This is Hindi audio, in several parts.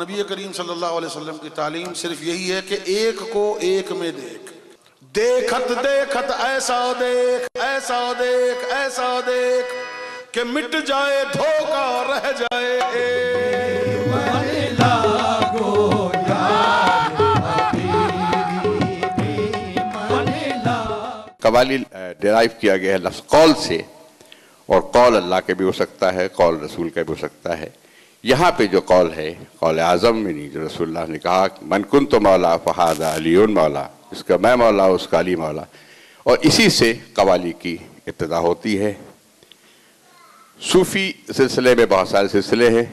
नबी करीम सल्लल्लाहु अलैहि वसल्लम की तालीम सिर्फ़ यही है कि एक को एक में देख। देखत देखत, ऐसा देख ऐसा देख ऐसा देख कि मिट जाए, धोखा रह जाए। कवाली डिराइव किया गया है लफ्ज़ कौल से, और कौल अल्लाह के भी हो सकता है, कौल रसूल का भी हो सकता है। यहाँ पे जो कौल है, कौल आज़म में नहीं जो रसूल्लाह ने कहा मनकुन तो मौला फ़हाद अलीन मौला इसका मैं मौला, उसका अली मौला। और इसी से कवाली की इब्तदा होती है। सूफ़ी सिलसिले में बहुत सारे सिलसिले हैं,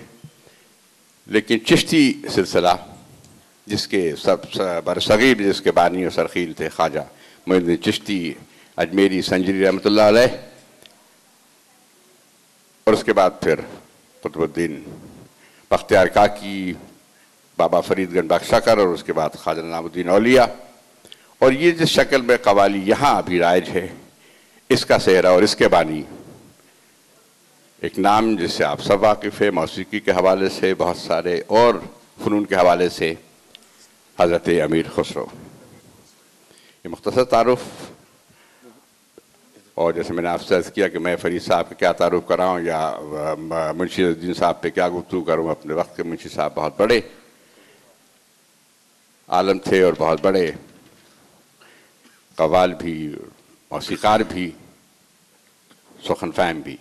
लेकिन चिश्ती सिलसिला, जिसके सब बरसगीर जिसके बानी और सरखील थे ख्वाजा मोहद्दीन चिश्ती, अजमेरी, संजरी रहमत और उसके बाद फिर कुतुबुद्दीन बख्तियार काकी बाबा फरीदगंज बख्शाकर और उसके बाद ख्वाजा नामुद्दीन औलिया और ये जिस शक्ल में कवाली यहाँ अभी राइज है, इसका सेहरा और इसके बानी। एक नाम जिससे आप सब वाकिफ़ है, मौसीकी के हवाले से, बहुत सारे और फ़नून के हवाले से, हज़रत अमीर खुसरो। ये मुख्तर तारुफ और जैसे मैंने आपसे अर्ज़ किया कि मैं फरीद साहब का क्या तारुफ कराऊँ या मुंशी साहब पे क्या गुफ्तू करूँ अपने वक्त के मुंशी साहब बहुत बड़े आलम थे और बहुत बड़े कवाल भी, मौसीकार भी, सुखन फैम भी।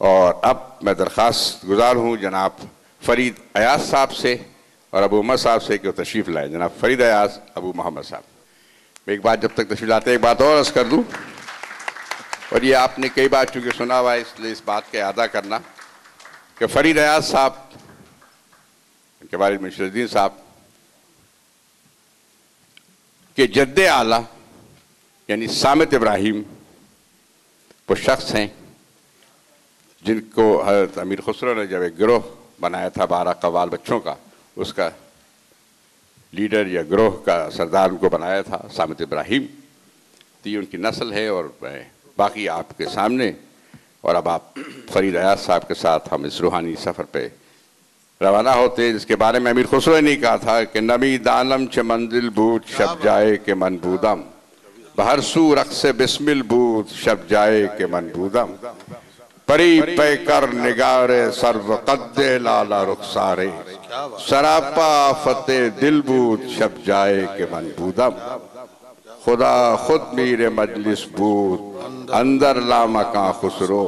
और अब मैं दरख्वास्त गुजार हूँ जनाब फरीद अयाज साहब से और अबू उमर साहब से कि वो तशरीफ़ लाए। जनाब फरीद अयाज, अबू मोहम्मद साहब। एक बात जब तक तशरीफ़ लाते एक बात और अर्ज़ कर दूँ। और ये आपने कई बार चूँकि सुना हुआ है, इसलिए इस बात का अदा करना कि फरीद अयाज साहब, उनके वालिद मुशरुद्दीन साहब के जद्द आला, यानी सामत इब्राहिम, वो शख्स हैं जिनको हज़रत अमीर खुसरो ने जब एक गिरोह बनाया था, बारह कवाल बच्चों का, उसका लीडर या ग्रोह का सरदार उनको बनाया था, सामत इब्राहिम। तो ये उनकी नस्ल है और मैं बाकी आपके सामने। और अब आप फरीद अयाज साहब के साथ हम इस रूहानी सफ़र पे रवाना होते हैं, जिसके बारे में अमीर खुसरो ने कहा था कि नमी दानम च मंजिल बूत शब जाए के मनबूदम बहर सू रक्स बिस्मिल बूत शब जाए के मनबूदम परी पे कर निगारे सर्व कद्दे लाला रुखसारे सरापा फतेह दिलबूत शब जाए के मनबूदम खुदा खुद मीरे मजलिस बूत अंदर लामका खुसरो,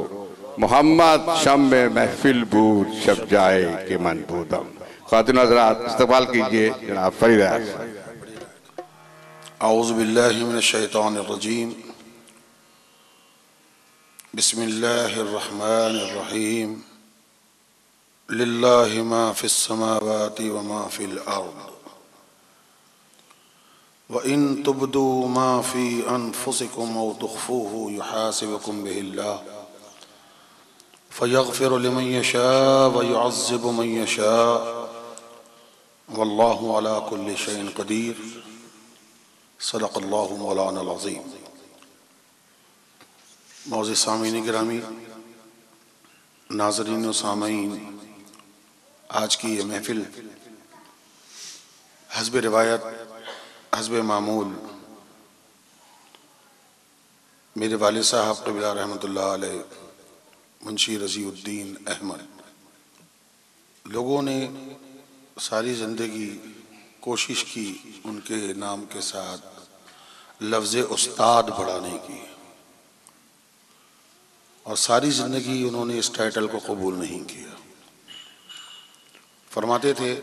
मोहम्मद शम में महफिल बूत शब जाए के मनबूदम खातिन हजरात इस्तेमाल कीजिए, जनाब फरीद आउज़बिल्लिमिनशैतानरजीम बिस्मिल्लाहिर्रहमानिर्रहीम लिल्लाहि मा फिस्समावाति व मा फिल व इन तुबदू मा फ़ी अनफुसिकुम औ तुखफूहु युहासिबकुम बिहिल्लाह फयगफिर लिमन यशा व युअज़्ज़िबु मन यशा वल्लाहु अला कुल्लि शैइन कदीर सदक़ल्लाहु मौलाना अज़ीम मौज सामीन ग्रामी नाजरीन सामीन आज की ये महफिल हसब रिवायत हसब मामूल मेरे वाल साहब कबिला अलैह मुंशी रजीउद्दीन अहमद, लोगों ने सारी ज़िंदगी कोशिश की उनके नाम के साथ, लफ्ज़ उस्ताद बढ़ाने की। और सारी ज़िंदगी उन्होंने इस टाइटल को कबूल नहीं किया। फरमाते थे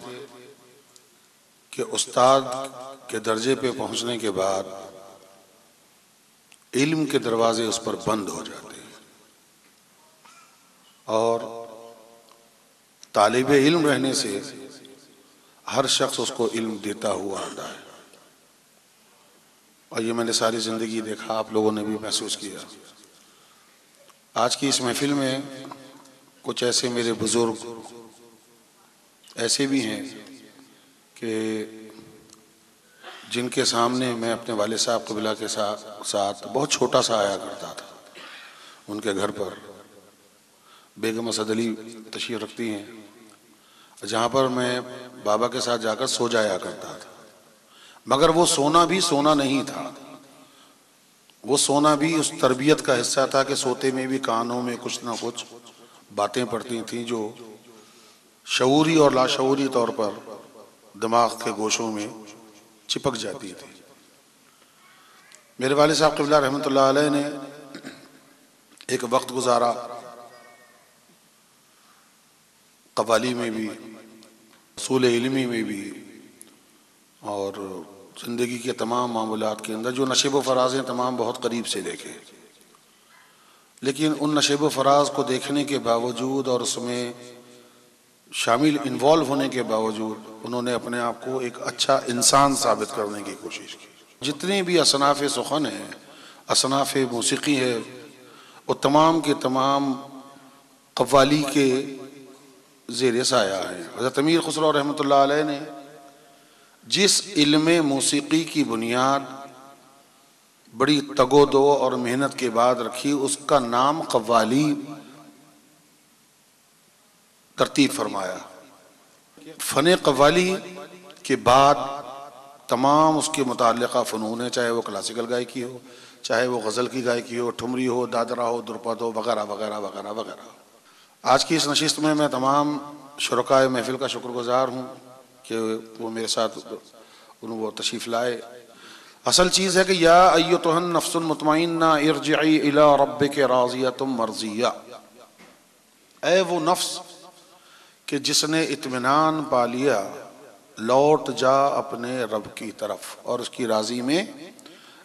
कि उस्ताद के दर्जे पे पहुँचने के बाद इल्म के दरवाजे उस पर बंद हो जाते हैं। और तालिब इल्म रहने से हर शख्स उसको इल्म देता हुआ आता है। और ये मैंने सारी ज़िंदगी देखा, आप लोगों ने भी महसूस किया। आज की इस महफिल में कुछ ऐसे मेरे बुज़ुर्ग ऐसे भी हैं कि जिनके सामने मैं अपने वाले साहब कबिला के साथ साथ बहुत छोटा सा आया करता था, उनके घर पर। बेगम असद अली तशरीफ़ रखती हैं, जहाँ पर मैं बाबा के साथ जाकर सो जाया करता था। मगर वो सोना भी सोना नहीं था। वो सोना भी उस तरबियत का हिस्सा था कि सोते में भी, कानों में कुछ ना कुछ बातें पड़ती थी जो शऊरी और लाशऊरी तौर पर दिमाग के गोशों में चिपक जाती थी। मेरे वाले साहब कबिला रहमत ने एक वक्त गुजारा कवाली में भी सूल इलमी में भी, और ज़िंदगी के तमाम मामूलत के अंदर, जो नशेब फराज हैं, तमाम बहुत करीब से देखे। लेकिन उन नशेब फराज को देखने के बावजूद और उसमें शामिल इन्वॉल्व होने के बावजूद उन्होंने अपने आप को एक अच्छा इंसान साबित करने की कोशिश की। जितने भी असनाफ़ सुखन हैं, असनाफ़ मौसीकी है वो तमाम के तमाम कवाली के जेर साया है। हज़रत अमीर खुसरो रहमत ने जिस इल्म मौसीकी की बुनियाद बड़ी तगोदो और मेहनत के बाद रखी, उसका नाम कव्वाली तरतीब फरमाया। फ़न कव्वाली के बाद तमाम उसके मुतल फ़नून है, चाहे वो क्लासिकल गायकी हो, चाहे वो गज़ल की गायकी हो, ठुमरी हो, दादरा हो, दुरपद हो, वगैरह वगैरह वगैरह वगैरह। आज की इस नशिस्त में मैं तमाम शुरा महफिल का शुक्रगुजार हूँ कि वो मेरे साथ उन वो तशरीफ़ लाए। असल चीज़ है कि या अयो तोहन नफ्सुल मुतमिन इला रब के राजिया तुम मर्जिया। ए वो नफ्स कि जिसने इत्मीनान पा लिया लौट जा अपने रब की तरफ़ और उसकी राज़ी में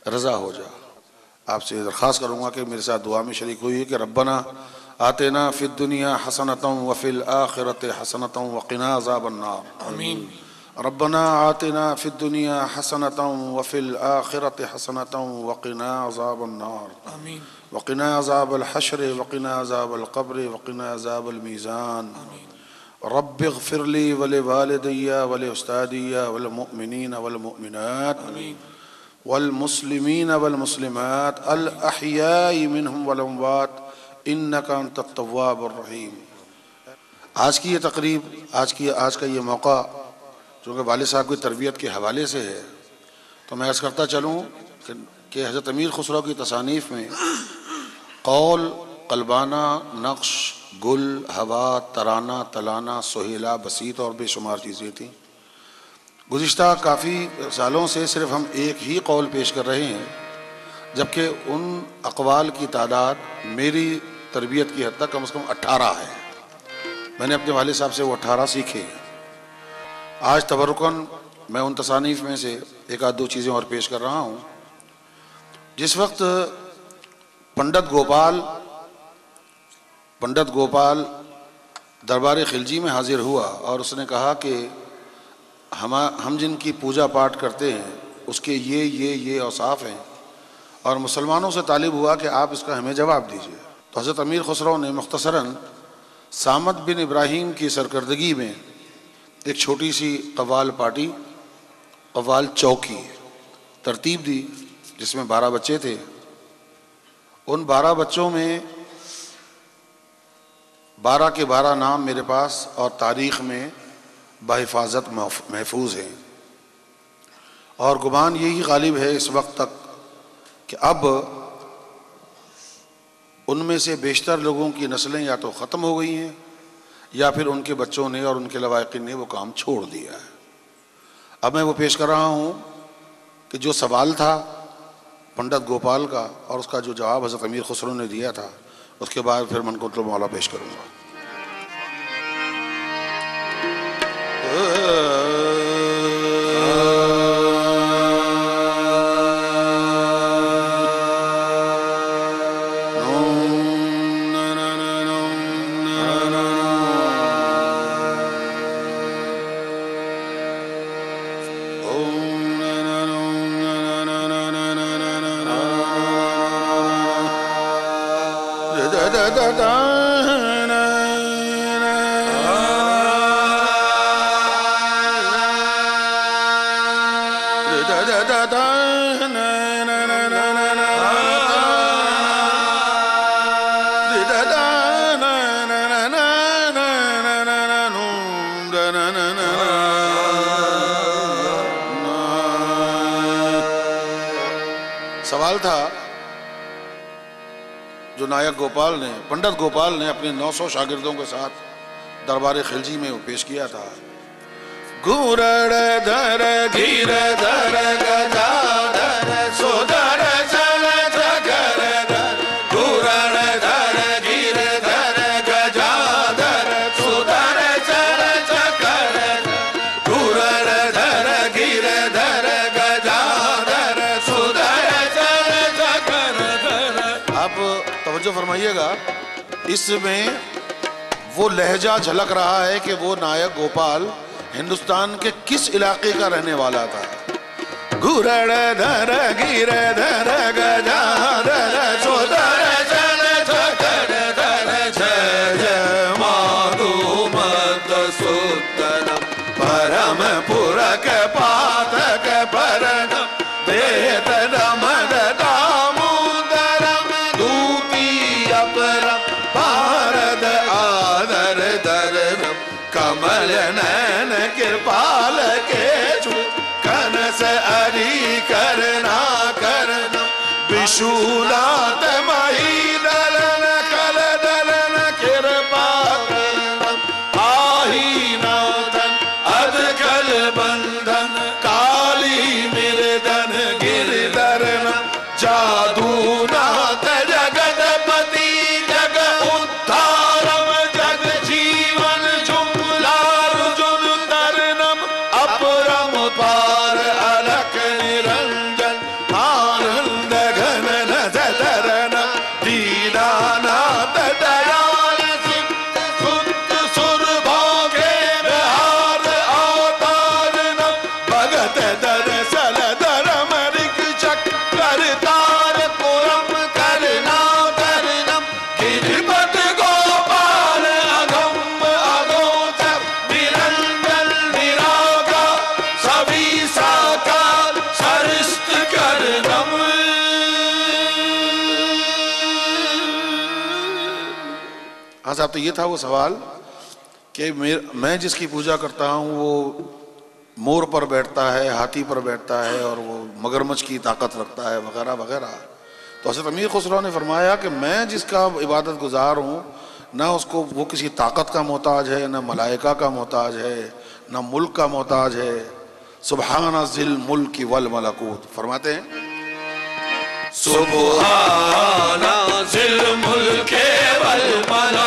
रज़ा हो जा। आपसे दरख्वास्त करूँगा कि मेरे साथ दुआ में शरीक हुई है कि रब्बना आते ना फिर दुनिया हसनतम वफ़िल आखिरत हसनतम वक़िना ज़ाबन्नार आमीन। रब्बना आतिना फिद दुनिया हसनतम वफ़िल आखिरत हसनतम वक़िना ज़ाबन्नार आमीन। वक़िना ज़ाबल हशर वक़िना ज़ाबल क़ब्र वक़िना ज़ाबल मीज़ान। रब फ़िरली वल वालदिया वल उस्तादिया वल मुमिनीन वल मुमिनात वल मुस्लिमीन वल मुस्लिमात अल अहयाई मिनहुम वल अमवात इन्नका अंत तव्वाबुर रहीम। आज की ये तकरीब, आज की, आज का ये मौका, चूँकि वाल साहब की तरबियत के हवाले से है तो मैं अर्ज़ करता चलूँ कि हज़रत अमीर खुसरो की तसानीफ़ में, कौल कलबाना नक्श गुल, हवा, तराना, तलाना, सोहेला, बसीत और बेशुमार चीज़ें थीं। गुज्त काफ़ी सालों से सिर्फ़ हम एक ही कौल पेश कर रहे हैं, जबकि उन अकवाल की तादाद मेरी तरबियत की हद तक कम अज़ कम अट्ठारह है। मैंने अपने वाले साहब से वो अट्ठारह सीखे हैं। आज तबरुकन मैं उन तसानीफ़ में से एक आध दो चीज़ें और पेश कर रहा हूँ। जिस वक्त पंडित गोपाल पंडित गोपाल दरबार खिलजी में हाजिर हुआ और उसने कहा कि हम हम जिनकी पूजा पाठ करते हैं, उसके ये ये ये औसाफ हैं और मुसलमानों से तालिब हुआ कि आप इसका हमें जवाब दीजिए। तो हज़रत अमीर खुसरो ने मुख्तसरा सामद बिन इब्राहिम की सरकर्दगी में एक छोटी सी कवाल पार्टी कवाल चौकी तरतीब दी, जिसमें बारह बच्चे थे। उन बारह बच्चों में बारह के बारह नाम मेरे पास और तारीख़ में बहिफाजत महफूज हैं। और गुमान यही गालिब है इस वक्त तक कि अब उनमें से बेशतर लोगों की नस्लें या तो ख़त्म हो गई हैं, या फिर उनके बच्चों ने और उनके लवाकिन ने वो काम छोड़ दिया है। अब मैं वो पेश कर रहा हूँ कि जो सवाल था पंडित गोपाल का और उसका जो जवाब हज़रत अमीर खुसरो ने दिया था उसके बाद फिर मन को तो मौला पेश करूँगा। गोपाल ने, पंडित गोपाल ने अपने 900 शागिर्दों के साथ दरबार खिलजी में पेश किया था। घूर धर, धीर धर गदा धर चल इसमें वो लहजा झलक रहा है कि वो नायक गोपाल हिंदुस्तान के किस इलाके का रहने वाला था। घुरड़ धर गिर धर गजा धर सोदर जल चकर धर जय जय माधु मद सुतनम परम पुरक पातक भरण वेतनम दामोदरम नयन कृपाल के कनस अरी करना करना विशुनाथ मही तो ये था वो सवाल कि मैं जिसकी पूजा करता हूँ, वो मोर पर बैठता है, हाथी पर बैठता है और वो मगरमच्छ की ताकत रखता है, वगैरह वगैरह। तो हज़रत अमीर खुसरो ने फरमाया कि मैं जिसका इबादत गुजार हूँ, ना उसको वो किसी ताकत का मोहताज है, ना मलाइका का मोहताज है, ना मुल्क का मोहताज है। सुबहाना जिल मुल्क की वल मलकूत। फरमाते हैं। सुबहाना जिल मुल्के वल मलकूत।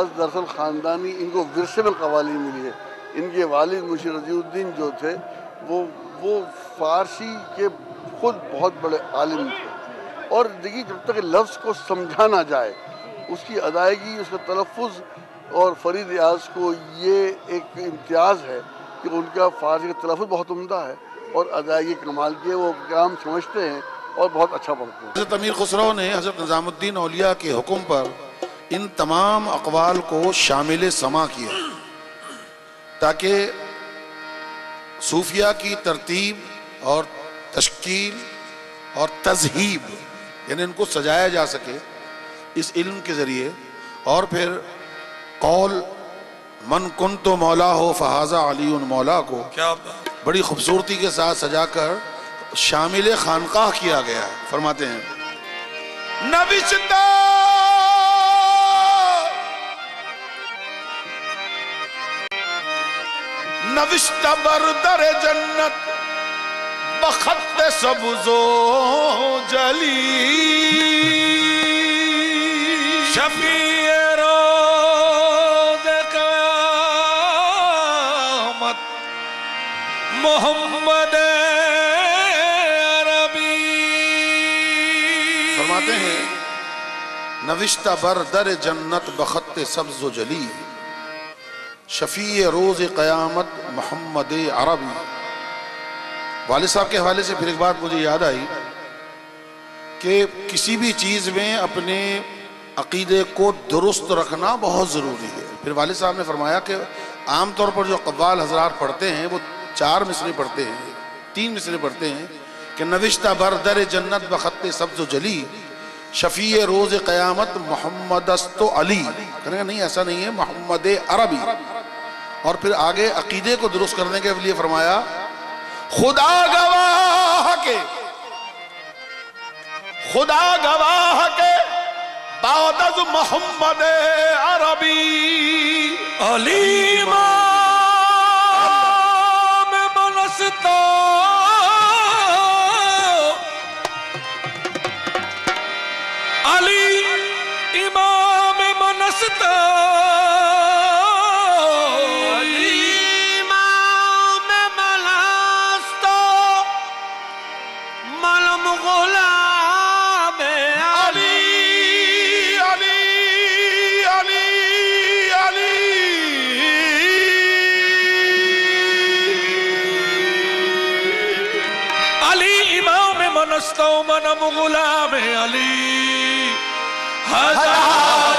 फरीद दरअसल ख़ानदानी इनको में कवाली मिली है। इनके वालिद मुशीर रजीउद्दीन जो थे, वो वो फ़ारसी के खुद बहुत बड़े आलिम थे। और देखिए, जब तक लफ्ज़ को समझा ना जाए, उसकी अदायगी, उसका तलफ़ और फरीद याज को ये एक इम्तियाज़ है कि उनका फ़ारसी का तलफ़ुज़ बहुत उमदा है और अदायगी कमाल के वो काम समझते हैं और बहुत अच्छा पढ़ते हैं। हज़रत अमीर खुसरो ने हज़रत निज़ामुद्दीन औलिया के हुक्म पर इन तमाम अकवाल को शामिल समा किया ताकि सूफिया की तरतीब और तश्कील और तजहीब यानी इनको सजाया जा सके इस इल्म के ज़रिए। और फिर कौल मन कुन तो मौला हो फहाजा अली उन मौला को क्या बड़ी खूबसूरती के साथ सजाकर शामिल खानकाह किया गया फरमाते हैं नविश्ता नविश्त बरदर जन्नत बखत सबजो जली। शफी रोज कयामत, मोहम्मद अरबी। फरमाते हैं, नविश्ता बर दर जन्नत बखत सब्ज जली। शफी रोज़ क़यामत मोहम्मद अरबी। वालिद साहब के हवाले से फिर एक बात मुझे याद आई कि किसी भी चीज़ में अपने अकीदे को दुरुस्त रखना बहुत ज़रूरी है। फिर वालिद साहब ने फरमाया कि आम तौर पर जो कव्वाल हजरात पढ़ते हैं, वो चार मिसरे पढ़ते हैं, तीन मिसरे पढ़ते हैं कि नविश्ता बर दर जन्नत बखत सब्ज जली, शफी रोज़ क़यामत मोहम्मद अली। कहेंगे, नहीं, ऐसा नहीं है, मोहम्मद अरबी। और फिर आगे अकीदे को दुरुस्त करने के लिए फरमाया, खुदा गवाह के, खुदा गवाह के बादज मोहम्मद अरबी अलीमा में मनसता अली इमाम मनसता मनम गुलाम अली। हज़ार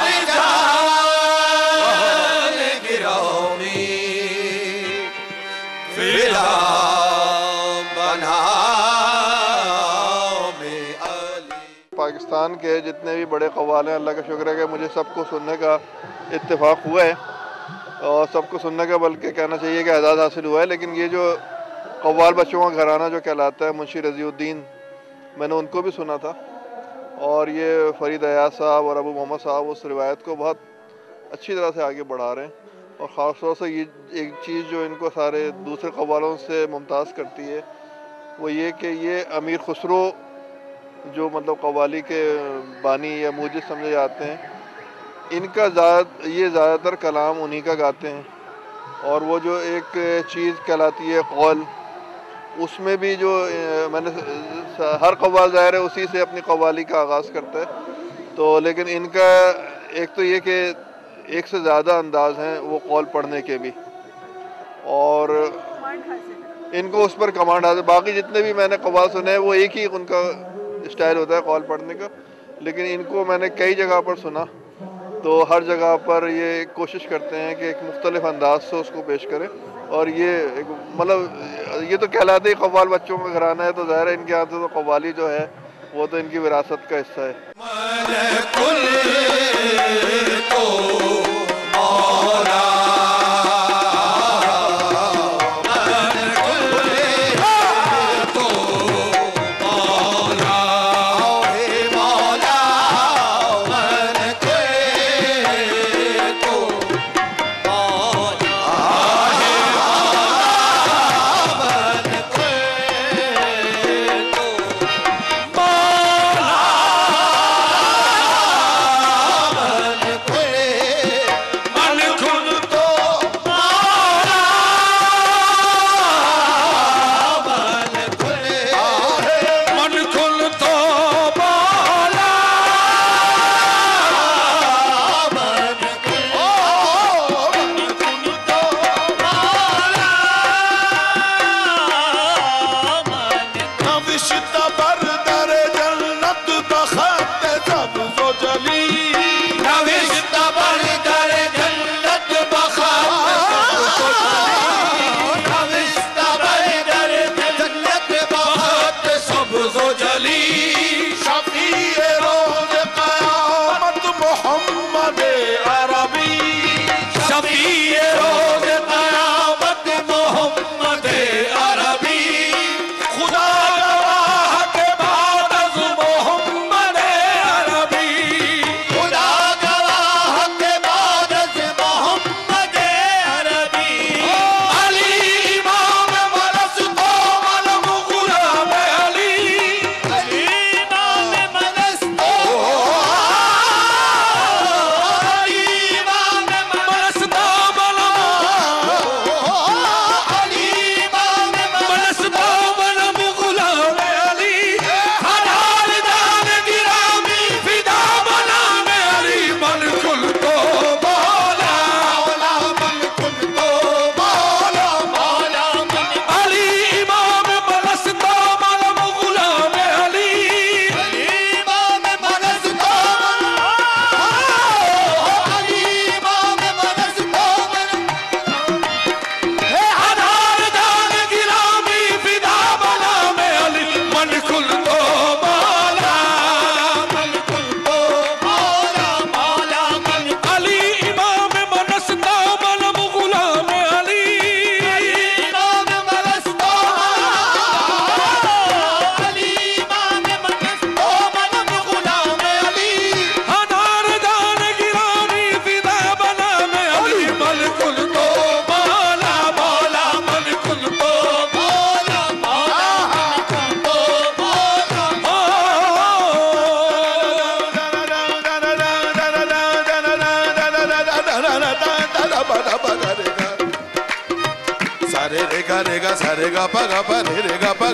पाकिस्तान के जितने भी बड़े कवाल हैं, अल्लाह का शुक्र है कि मुझे सबको सुनने का इत्तेफाक हुआ है। और सबको सुनने का बल्कि कहना चाहिए कि एजाज़ हासिल हुआ है, लेकिन ये जो कव्वाल बच्चों का घराना जो कहलाता है, मुंशी रजीउद्दीन मैंने उनको भी सुना था। और ये फरीद अयाज साहब और अबू मोहम्मद साहब उस रिवायत को बहुत अच्छी तरह से आगे बढ़ा रहे हैं। और ख़ास तौर से ये एक चीज़ जो इनको सारे दूसरे कवालों से मुमताज़ करती है, वो ये कि ये अमीर खुसरो जो मतलब कवाली के बानी या मूजिद समझे जाते हैं, इनका ज़्यादा, ये ज़्यादातर कलाम उन्हीं का गाते हैं। और वो जो एक चीज़ कहलाती है कौल उसमें भी जो मैंने हर कव्वाल ज़ाहिर है, उसी से अपनी कव्वाली का आगाज़ करता है। तो लेकिन इनका, एक तो ये कि एक से ज़्यादा अंदाज हैं वो कॉल पढ़ने के भी। और इनको उस पर कमांड आते, बाकी जितने भी मैंने कव्वाल सुने हैं, वो एक ही उनका स्टाइल होता है कॉल पढ़ने का। लेकिन इनको मैंने कई जगह पर सुना। तो हर जगह पर ये कोशिश करते हैं कि एक मुख्तलिफ़ अंदाज से उसको पेश करें। और ये मतलब ये तो कहलाते ही कव्वाल बच्चों का घराना है तो ज़ाहिर है इनके यहाँ से तो कव्वाली जो है, वो तो इनकी विरासत का हिस्सा है।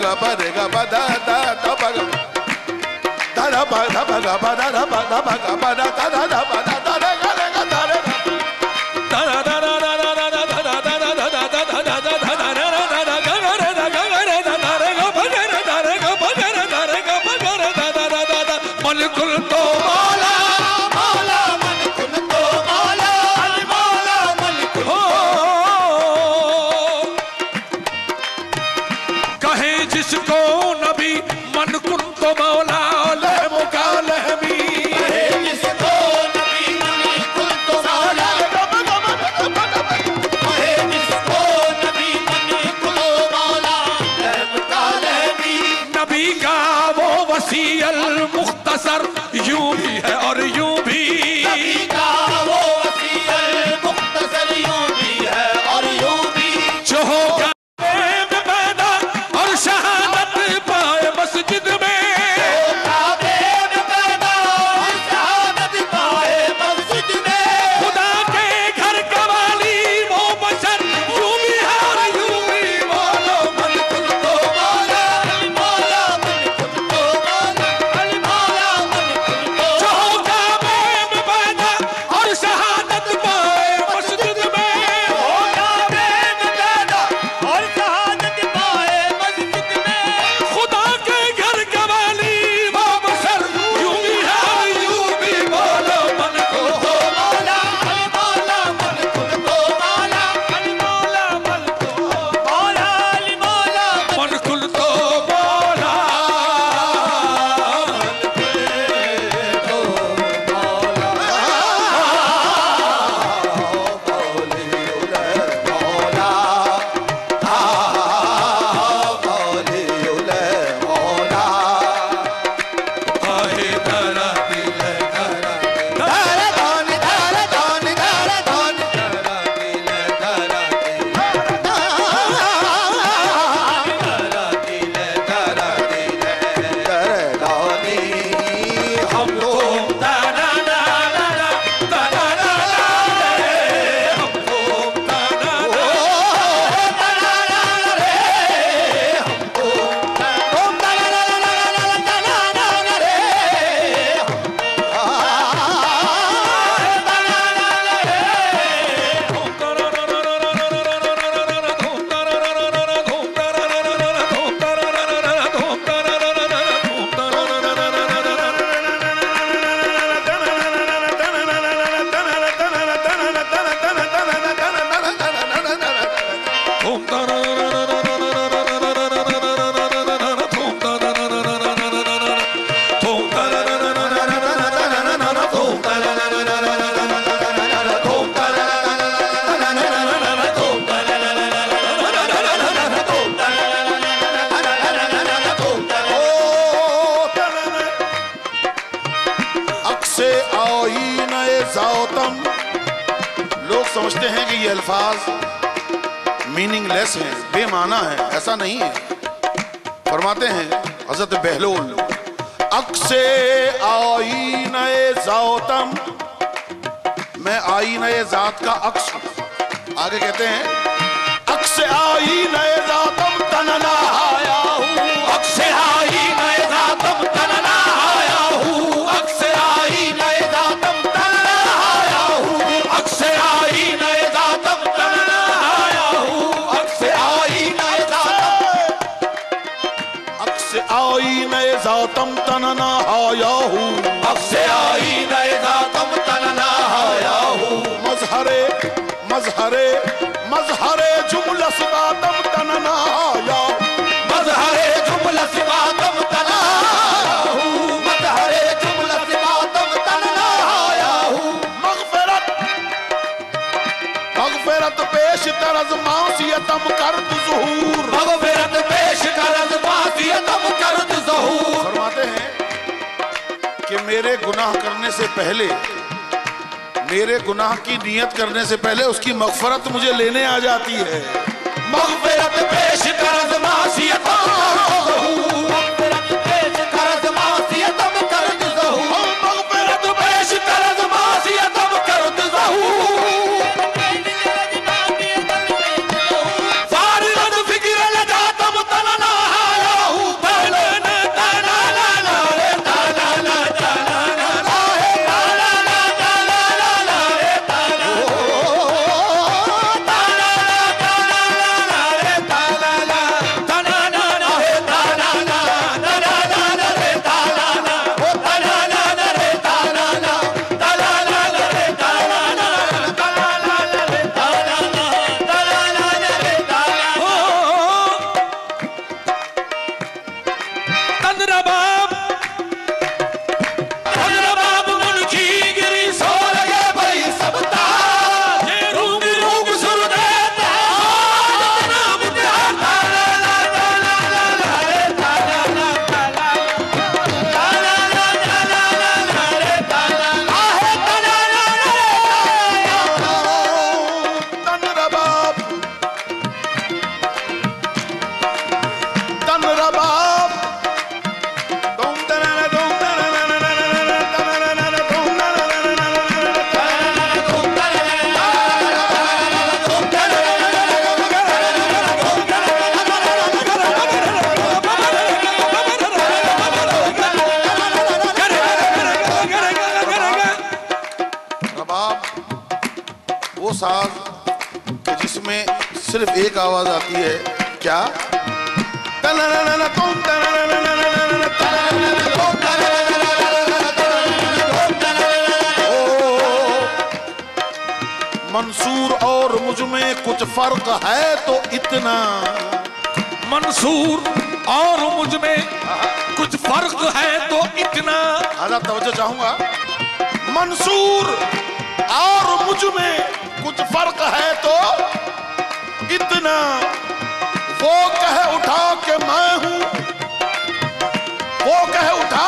Da ba da ba da da da ba da da ba da ba da ba da da ba da ba da da da ba. राज है तो इतना। मंसूर और मुझमें कुछ फ़र्क है तो इतना। हाँ, आधा तवज्जो चाहूँगा। मंसूर और मुझमें कुछ फ़र्क है तो इतना। वो कह उठा के मैं हूँ। वो कह उठा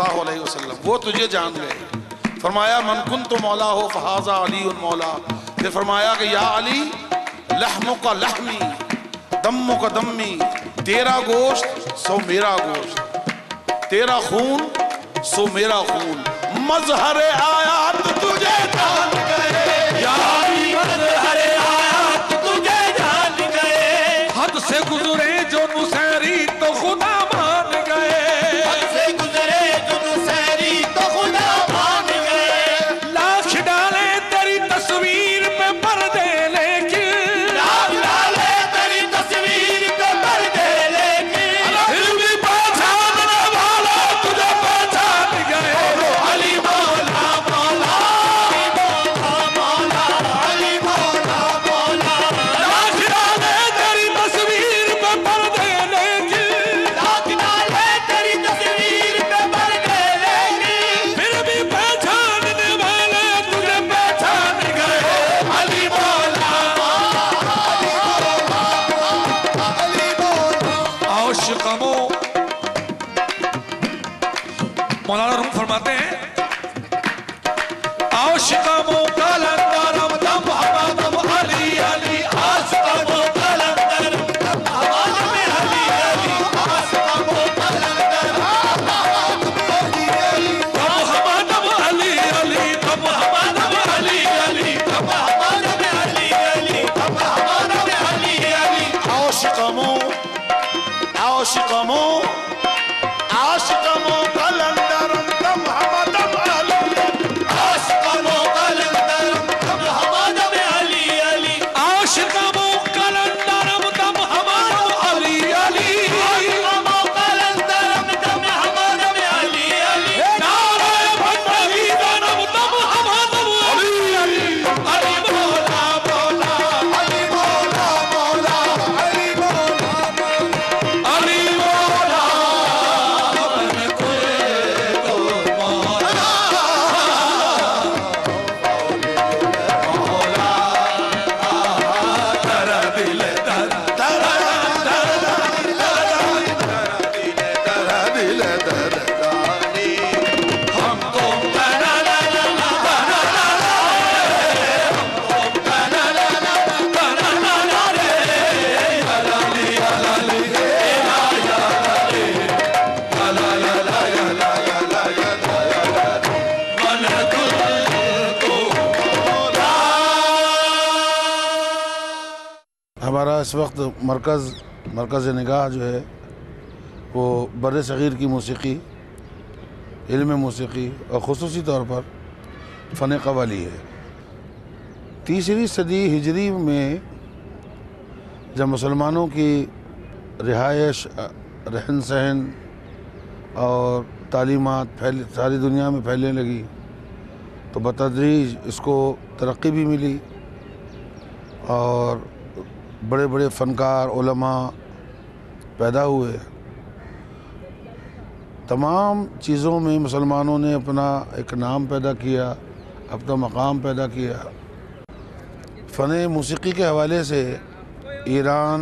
सल्लल्लाहु अलैहि वसल्लम। वो तुझे जान गए फरमाया, मन कुन तो मौला हो, फहाजा अली उन मौला। फिर फरमाया कि, या अली लहमो का लहमी दमो का दम्मी, तेरा गोश्त सो मेरा गोश्त, तेरा खून सो मेरा खून। मजहर आयात इस वक्त मरकज़ मरकज़ निगाह जो है, वो बर सग़ीर की मौसीकी, इल्म मौसीकी और ख़ुसूसी तौर पर फ़न कवाली है। तीसरी सदी हिजरी में जब मुसलमानों की रिहाइश रहन सहन और तालीमत फैल, सारी दुनिया में फैलने लगी तो बतदरीज इसको तरक्की भी मिली और बड़े बड़े फ़नकार पैदा हुए। तमाम चीज़ों में मुसलमानों ने अपना एक नाम पैदा किया, अपना मकाम पैदा किया। फ़न मौसीकी के हवाले से ईरान,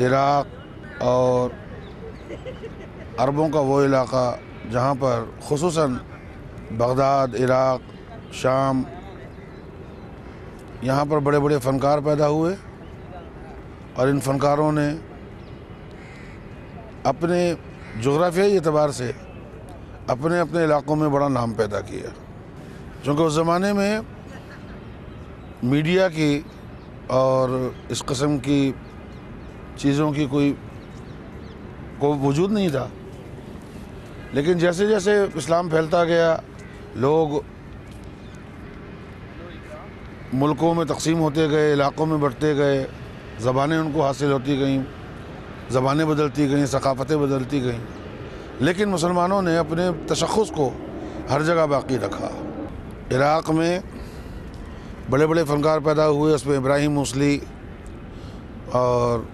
इराक़ और अरबों का वो इलाक़ा, जहाँ पर खसूस बगदाद, इराक़, शाम यहाँ पर बड़े बड़े फ़नकार पैदा हुए और इन फ़नकारों ने अपने जोग्राफियाई एतबार से अपने अपने इलाक़ों में बड़ा नाम पैदा किया। क्योंकि उस ज़माने में मीडिया की और इस कस्म की चीज़ों की कोई को वजूद नहीं था। लेकिन जैसे जैसे इस्लाम फैलता गया, लोग मुल्कों में तकसीम होते गए, इलाक़ों में बढ़ते गए, ज़बानें उनको हासिल होती गईं, ज़बानें बदलती गईं, सकाफ़तें बदलती गईं। लेकिन मुसलमानों ने अपने तशखस को हर जगह बाकी रखा। इराक़ में बड़े बड़े फ़नकार पैदा हुए, उसमें इब्राहिम मूसली और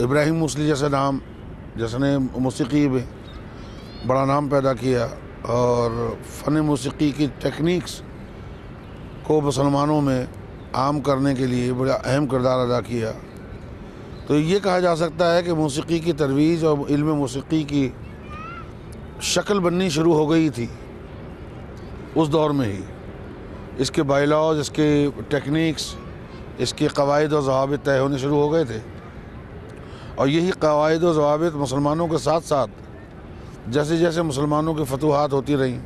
इब्राहिम मूसली जैसे नाम, जिसने मौसीकी में बड़ा नाम पैदा किया और फ़न मौसीकी की टेक्निक्स को मुसलमानों में आम करने के लिए बड़ा अहम किरदार अदा किया। तो ये कहा जा सकता है कि मौसीकी की तरवीज और इल्म मौसीकी की शक्ल बननी शुरू हो गई थी, उस दौर में ही। इसके बाइलॉज इसके टेक्निक्स इसके कवायद और जवाब तय होने शुरू हो गए थे। और यही कवायद और जवाब मुसलमानों के साथ साथ जैसे जैसे मुसलमानों की फतूहत होती रहीं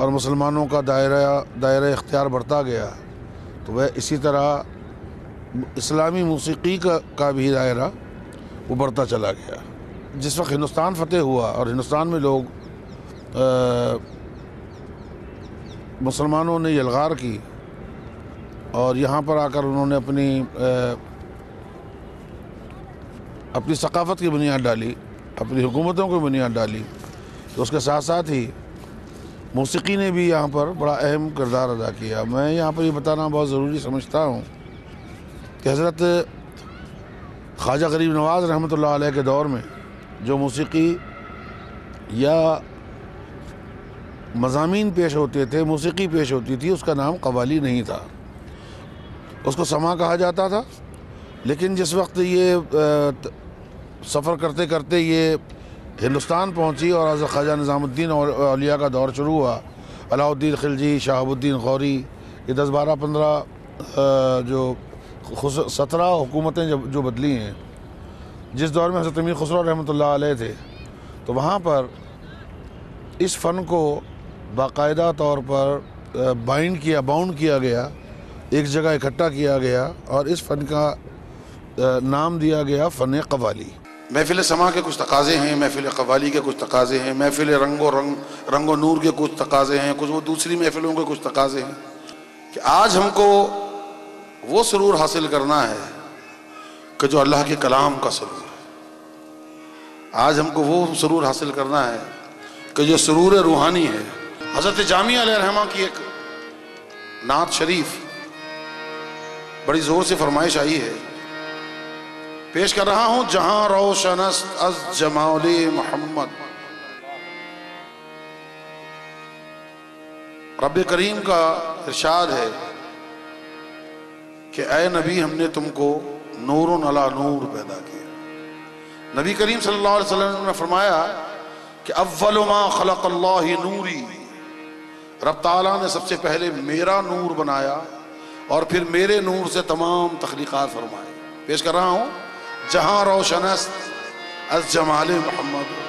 और मुसलमानों का दायरा दायरा इख्तियार बढ़ता गया तो वह इसी तरह इस्लामी मौसीकी का, का भी दायरा वो बढ़ता चला गया। जिस वक्त हिंदुस्तान फतेह हुआ और हिंदुस्तान में लोग मुसलमानों ने यलगार की और यहाँ पर आकर उन्होंने अपनी अ, अपनी सकाफ़त की बुनियाद डाली अपनी हुकूमतों की बुनियाद डाली तो उसके साथ साथ ही मौसीकी ने भी यहाँ पर बड़ा अहम किरदार अदा किया। मैं यहाँ पर ये यह बताना बहुत ज़रूरी समझता हूँ कि हज़रत ख्वाजा गरीब नवाज़ रहमत के दौर में जो मौसीकी या मजामी पेश होते थे, मौसीकी पेश होती थी, उसका नाम कवाली नहीं था। उसको समा कहा जाता था, लेकिन जिस वक्त ये सफ़र करते करते ये हिंदुस्तान पहुँची और हज़रत ख्वाजा निज़ामुद्दीन और अलिया का दौर शुरू हुआ। अलाउद्दीन खिलजी, शहाबुद्दीन गौरी ये दस बारह पंद्रह जो सत्रह हुकूमतें जब, जो बदली हैं, जिस दौर में हज़रत अमीर खुसरो अलैह थे तो वहाँ पर इस फ़न को बाकायदा तौर पर बाइंड किया, बाउंड किया गया, एक जगह इकट्ठा किया गया और इस फ़न का नाम दिया गया फ़न कवाली। महफिल समा के कुछ तकाजे हैं महफिल कवाली के कुछ तकाजे हैं महफिल रंगो रंग, रंगो नूर के कुछ तकाजे हैं, कुछ वो दूसरी महफिलों के कुछ तकाजे हैं। कि आज हमको वो सुरूर हासिल करना है कि जो अल्लाह के कलाम का सुरूर है। आज हमको वो सुरूर हासिल करना है कि जो सुरूर रूहानी है। हज़रत जामिया रहमा की एक नात शरीफ बड़ी ज़ोर से फरमाइश आई है पेश कर रहा हूँ, जहाँ रोशनस्त अज जमाले मोहम्मद। रब करीम का इरशाद है कि ए नबी, हमने तुमको नूर अला नूर पैदा किया। नबी करीम सल्लल्लाहु अलैहि वसल्लम ने फरमाया कि अव्वल मा खलक नूरी। रब ताला ने सबसे पहले मेरा नूर बनाया और फिर मेरे नूर से तमाम तख्लीक़ात फरमाए। पेश कर रहा हूँ जहाँ रोशनस्त अज जमाल मोहम्मद क्या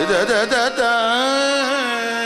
da da da da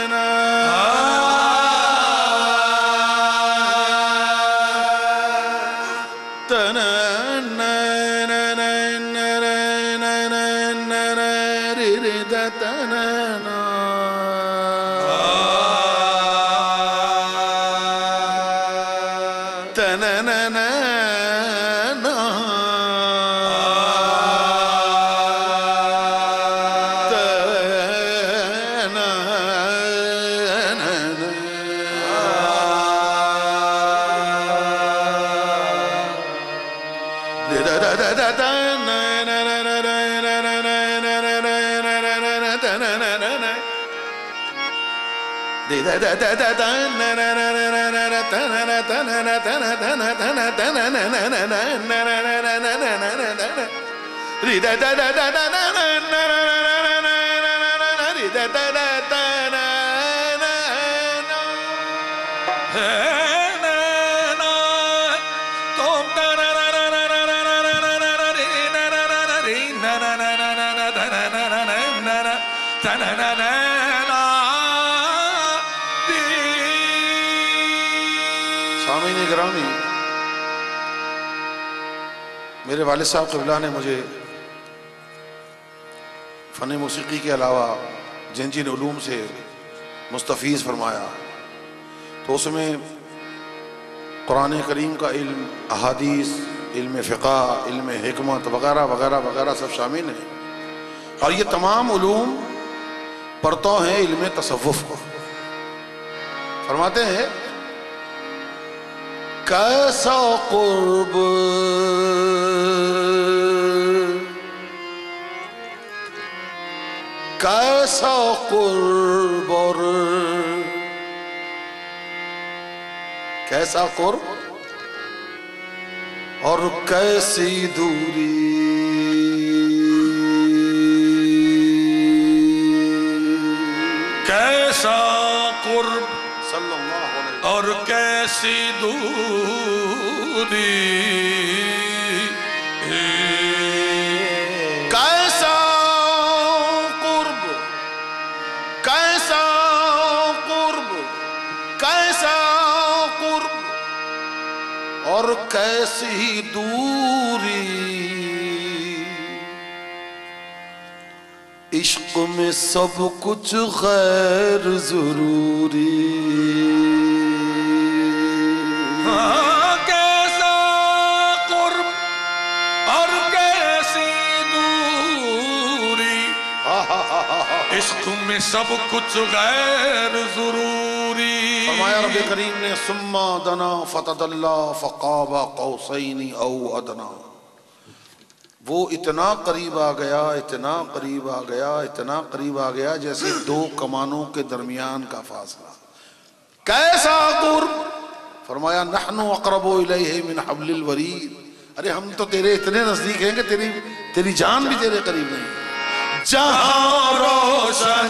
सामीन ग्रामी मेरे वालिद साहब कबिला ने मुझे फ़न मौसीकी के अलावा जिन जिन ूम से मुस्तफ़ीज़ फरमाया तो उसमें कुरान करीम का इल्म, अहादीस, इल्म फ़िका, इल्म हमत वगैरह वगैरह वगैरह सब शामिल हैं। और ये तमाम ूम परतों हैं इल्म तसव्वुफ़ को। फरमाते हैं, कैसा कुर्ब कैसा कुर्ब और कैसा कुर्ब और कैसी दूरी? कैसा कुर्ब सल्लल्लाहु अलैहि और कैसी दूरी? कैसी दूरी। इश्क में सब कुछ गैर ज़रूरी। हाँ, इश्क में सब कुछ गैर ज़रूरी। फरमाया रब करीम ने, सुम्मा दना फतदल्ला फ़काबा कौसैनी औ अदना। वो इतना करीब आ गया, इतना करीब आ गया, इतना करीब आ गया, जैसे दो कमानों के दरमियान का फासला। कैसा कुर्ब फरमाया, नहनु अकरबो मिन हब्लिल वरीद। अरे, हम तो तेरे इतने नज़दीक हैं कि तेरी तेरी जान भी तेरे करीब नहीं जहाँ रोशन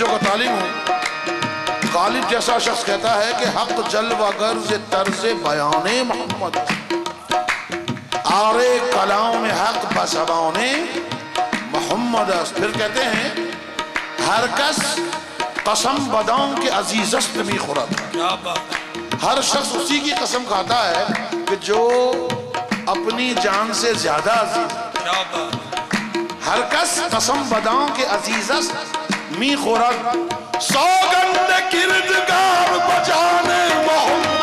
तवज्जो का तालीम हो। गालिब जैसा शख्स कहता है कि हक जलवगर गर्ज तर्ज बयान मोहम्मद। आरे कलाम हक बसबाने मोहम्मद। फिर कहते हैं हर कस कसम बदाम के अजीजस्त भी खुरत क्या बात हर शख्स उसी की कसम खाता है कि जो अपनी जान से ज़्यादा अज़ीज़। हर कस कसम बदाओं के अजीजस मी खुरक। सौगंध किरदगार बजाने मोहम्मद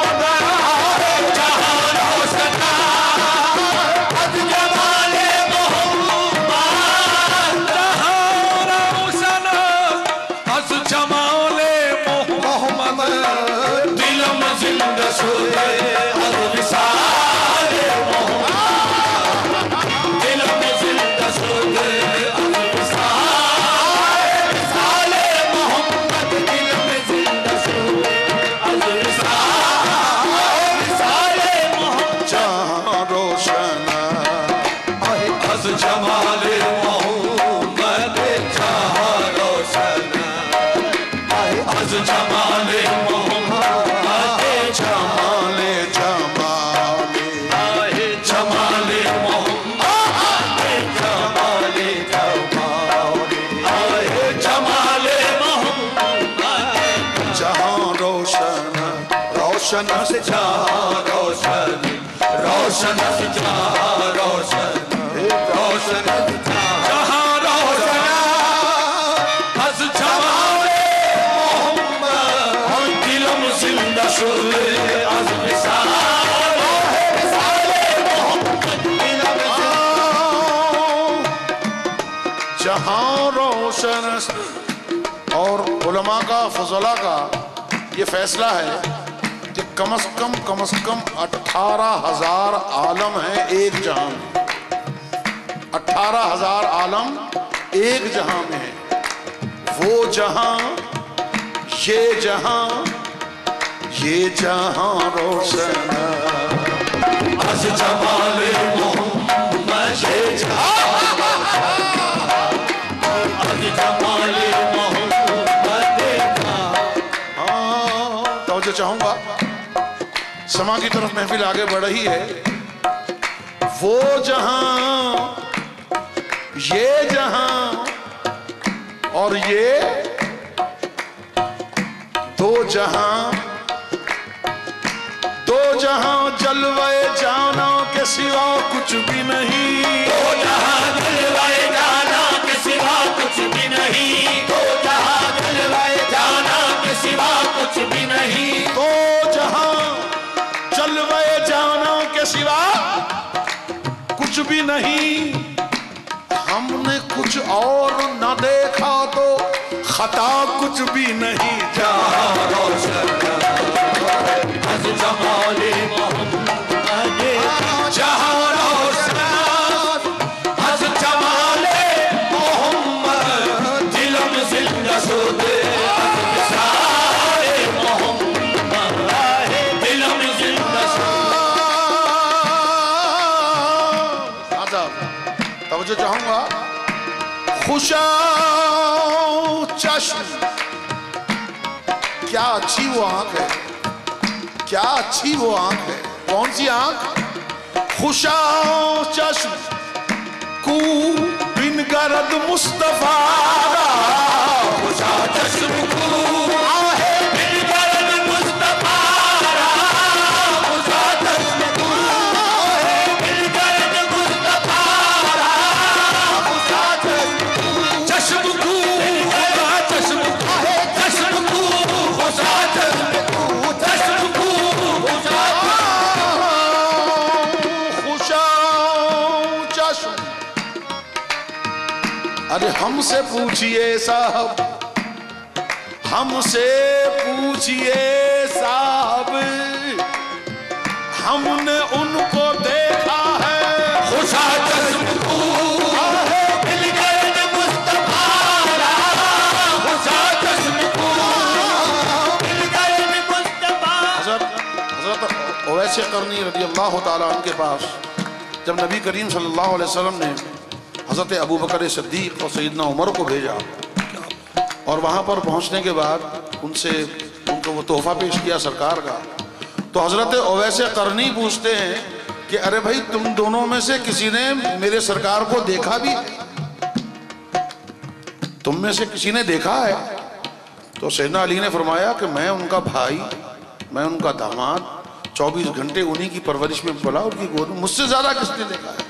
उलमा का, फजला का, ये फैसला है कि कम अज कम कम अज कम अट्ठारह हज़ार आलम है एक जहाँ में। अट्ठारह हज़ार आलम एक जहाँ में है। वो जहाँ, ये जहाँ ये जहाँ रोशन मैं ये आज जमाले तो चाहूँगा, समा की तरफ़ महफिल आगे बढ़ रही है। वो जहाँ, ये जहाँ, और ये दो जहाँ दो जहाँ जलवे जाना के सिवा कुछ भी नहीं। भी नहीं। हमने कुछ और न देखा तो खता कुछ भी नहीं। जहाँ खुशा चश्म क्या अच्छी वो आँख है? क्या अच्छी वो आँख है? कौन सी आँख? खुशा चश्म। कू बिन गरद मुस्तफ़ा। हमसे पूछिए साहब। हमसे पूछिए साहब। हमने उनको देखा है। खुशा करनी रज़ी अल्लाह ताला के पास, जब नबी करीम सल्लल्लाहु अलैहि वसल्लम ने हज़रत अबू बकर सिद्दीक और सैदना उमर को भेजा। और वहाँ पर पहुँचने के बाद उनसे, उनको वो तोहफा पेश किया सरकार का। तो हज़रत ओवैसे करनी पूछते हैं कि, अरे भाई, तुम दोनों में से किसी ने मेरे सरकार को देखा भी? तुम में से किसी ने देखा है? तो सैदना अली ने फरमाया कि मैं उनका भाई, मैं उनका दामाद 24 घंटे उन्हीं की परवरिश में पला उनकी गोद मुझसे ज़्यादा किसने देखा है?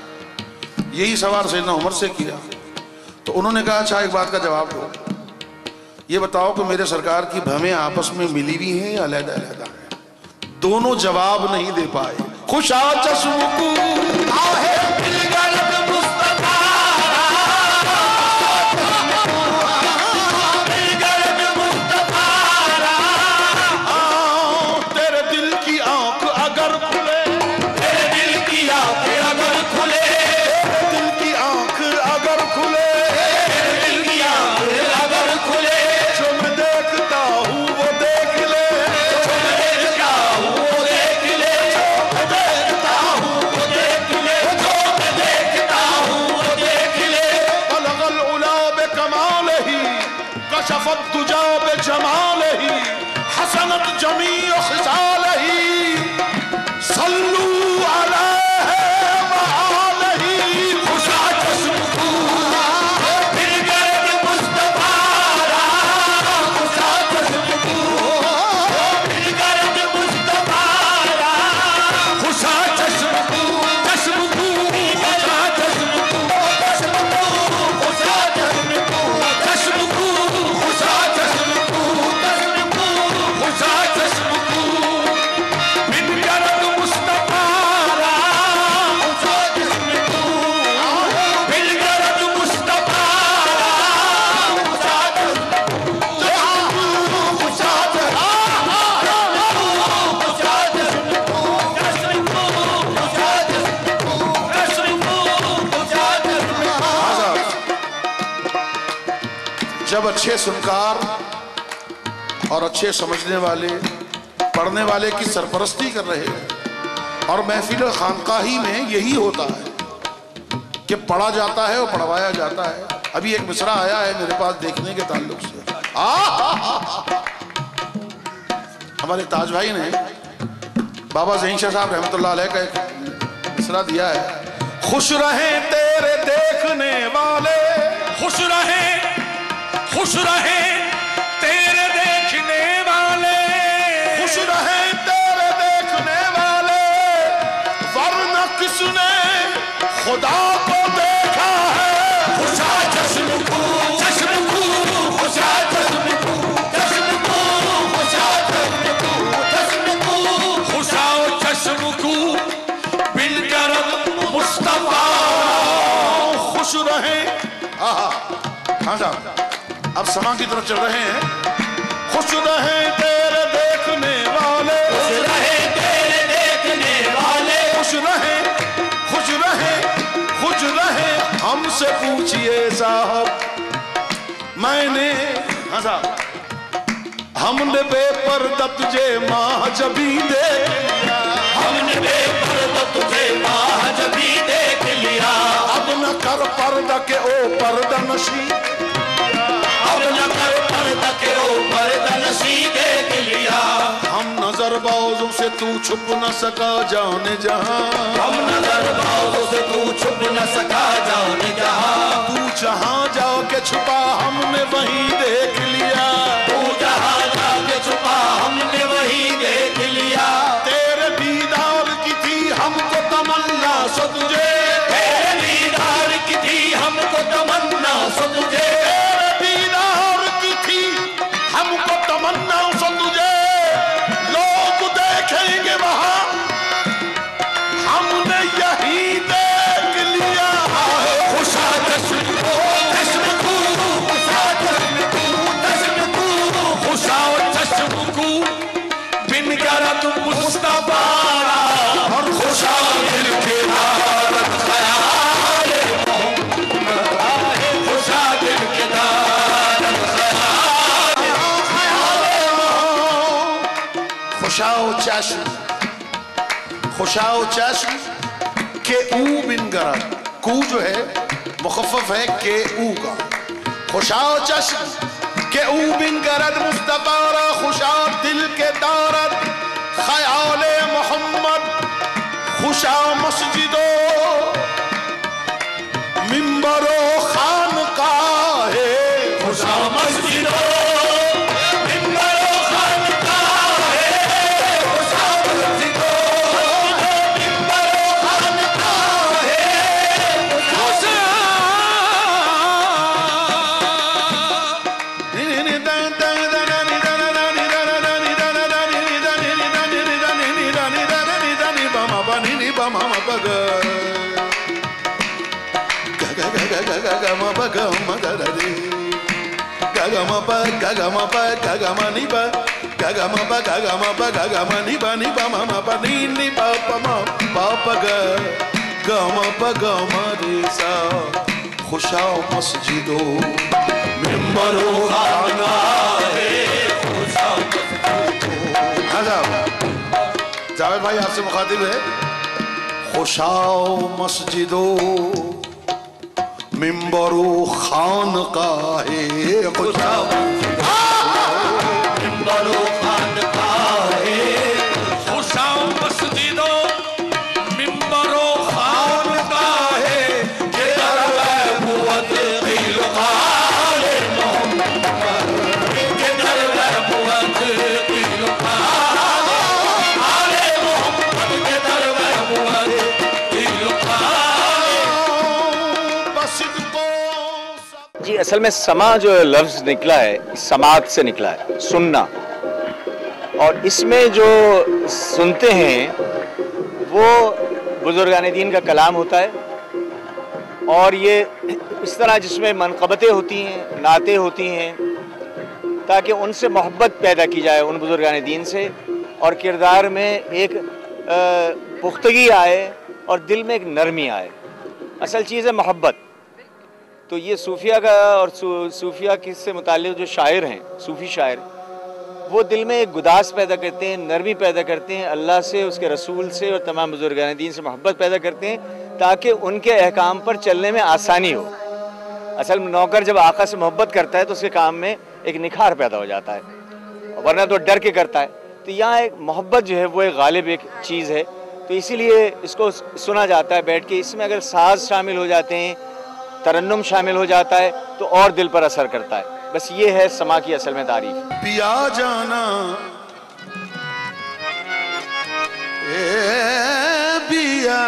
यही सवाल सैदना उमर से किया। तो उन्होंने कहा अच्छा एक बात का जवाब दो। ये बताओ कि मेरे सरकार की भमें आपस में मिली हुई हैं या अलहदा अलहदा हैं? दोनों जवाब नहीं दे पाए। खुशा चश्म को अच्छे सुनकार और अच्छे समझने वाले, पढ़ने वाले की सरपरस्ती कर रहे हैं। और महफिल खानकाही में यही होता है कि पढ़ा जाता है और पढ़वाया जाता है। अभी एक मिसरा आया है मेरे पास देखने के ताल्लुक से। आ हमारे ताज भाई ने बाबा जहीन शाह साहब अलैह का एक मिसरा दिया है। खुश रहे तेरे देखने वाले, खुश रहे खुश रहे तेरे देखने वाले। खुश रहे तेरे देखने वाले। वरना किसने खुदा को देखा है? खुशा को को खुशा को को खुशा को को। खुशा चश्म को बिन करम मुस्तफ़ा। खुश रहे। आहा हाँ साहब अब समा की तरफ़ चल रहे हैं। खुश रहे तेरे देखने वाले। खुश रहे तेरे देखने वाले। खुश रहे खुश रहे खुश रहे। हमसे पूछिए साहब मैंने हाँ साहब। हमने बेपर्दा तुझे माँ जबी देख लिया। हमने बेपर्दा तुझे माह जबी देख लिया। अब न कर पर्दा के ओ पर्दा नशी। अब न कर पर्दा के ऊपर दनसी लिया हम नज़र बाजों से तू छुप न सका जाने जहाँ। हम नज़र बाजों से तू छुप न सका जाने जहा। तू जहाँ जाओ के छुपा हमने वही देख लिया। तू जहाँ जाओ के छुपा हमने चश्म खुशाओ चश्म के ऊ बिन गरज कू जो है मुखफ है के ऊ का खुशाओ चश्म के ऊ बिन गरद मुस्तफ़ा खुशाओ दिल के दारत ख्याल मोहम्मद खुशाओ मस्जिदो खुशाओ मस्जिदों मिंबरों खानकाहे, खुशा हाँ साहब जावेद भाई आपसे मुखातिब है खुशाओ मस्जिदो मिम्बरो खान का है खुशाओ असल में समा जो लफ्ज़ निकला है समात से निकला है, सुनना। और इसमें जो सुनते हैं, वो बुजुर्गान दीन का कलाम होता है। और ये इस तरह जिसमें मनकबतें होती हैं, नातें होती हैं, ताकि उनसे मोहब्बत पैदा की जाए उन बुजुर्गान दीन से। और किरदार में एक पुख्तगी आए और दिल में एक नरमी आए। असल चीज़ है मोहब्बत। तो ये सूफिया का और सू, सूफिया किससे मुतालिक जो शायर हैं सूफी शायर वो दिल में एक गुदास पैदा करते हैं नरमी पैदा करते हैं अल्लाह से उसके रसूल से और तमाम बुजुर्गान दीन से मोहब्बत पैदा करते हैं ताकि उनके अहकाम पर चलने में आसानी हो। असल में नौकर जब आका से मोहब्बत करता है तो उसके काम में एक निखार पैदा हो जाता है वरना तो डर के करता है। तो यहाँ एक मोहब्बत जो है वो एक गालिब एक चीज़ है। तो इसीलिए इसको सुना जाता है बैठ के इसमें अगर साज शामिल हो जाते हैं तरन्नुम शामिल हो जाता है तो और दिल पर असर करता है। बस ये है समा की असल में तारीफ़। पिया जाना, ए पिया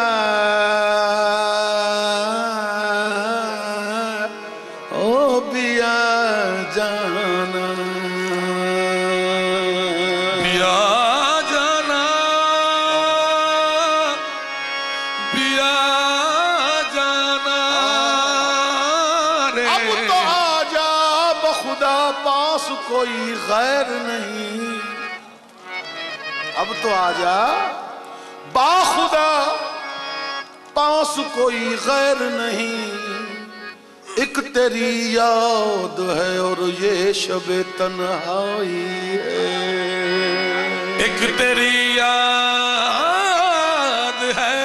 तो आजा। बाखुदा पास कोई गैर नहीं। एक तेरी याद है और ये शब तन्हाई है। एक तेरी याद है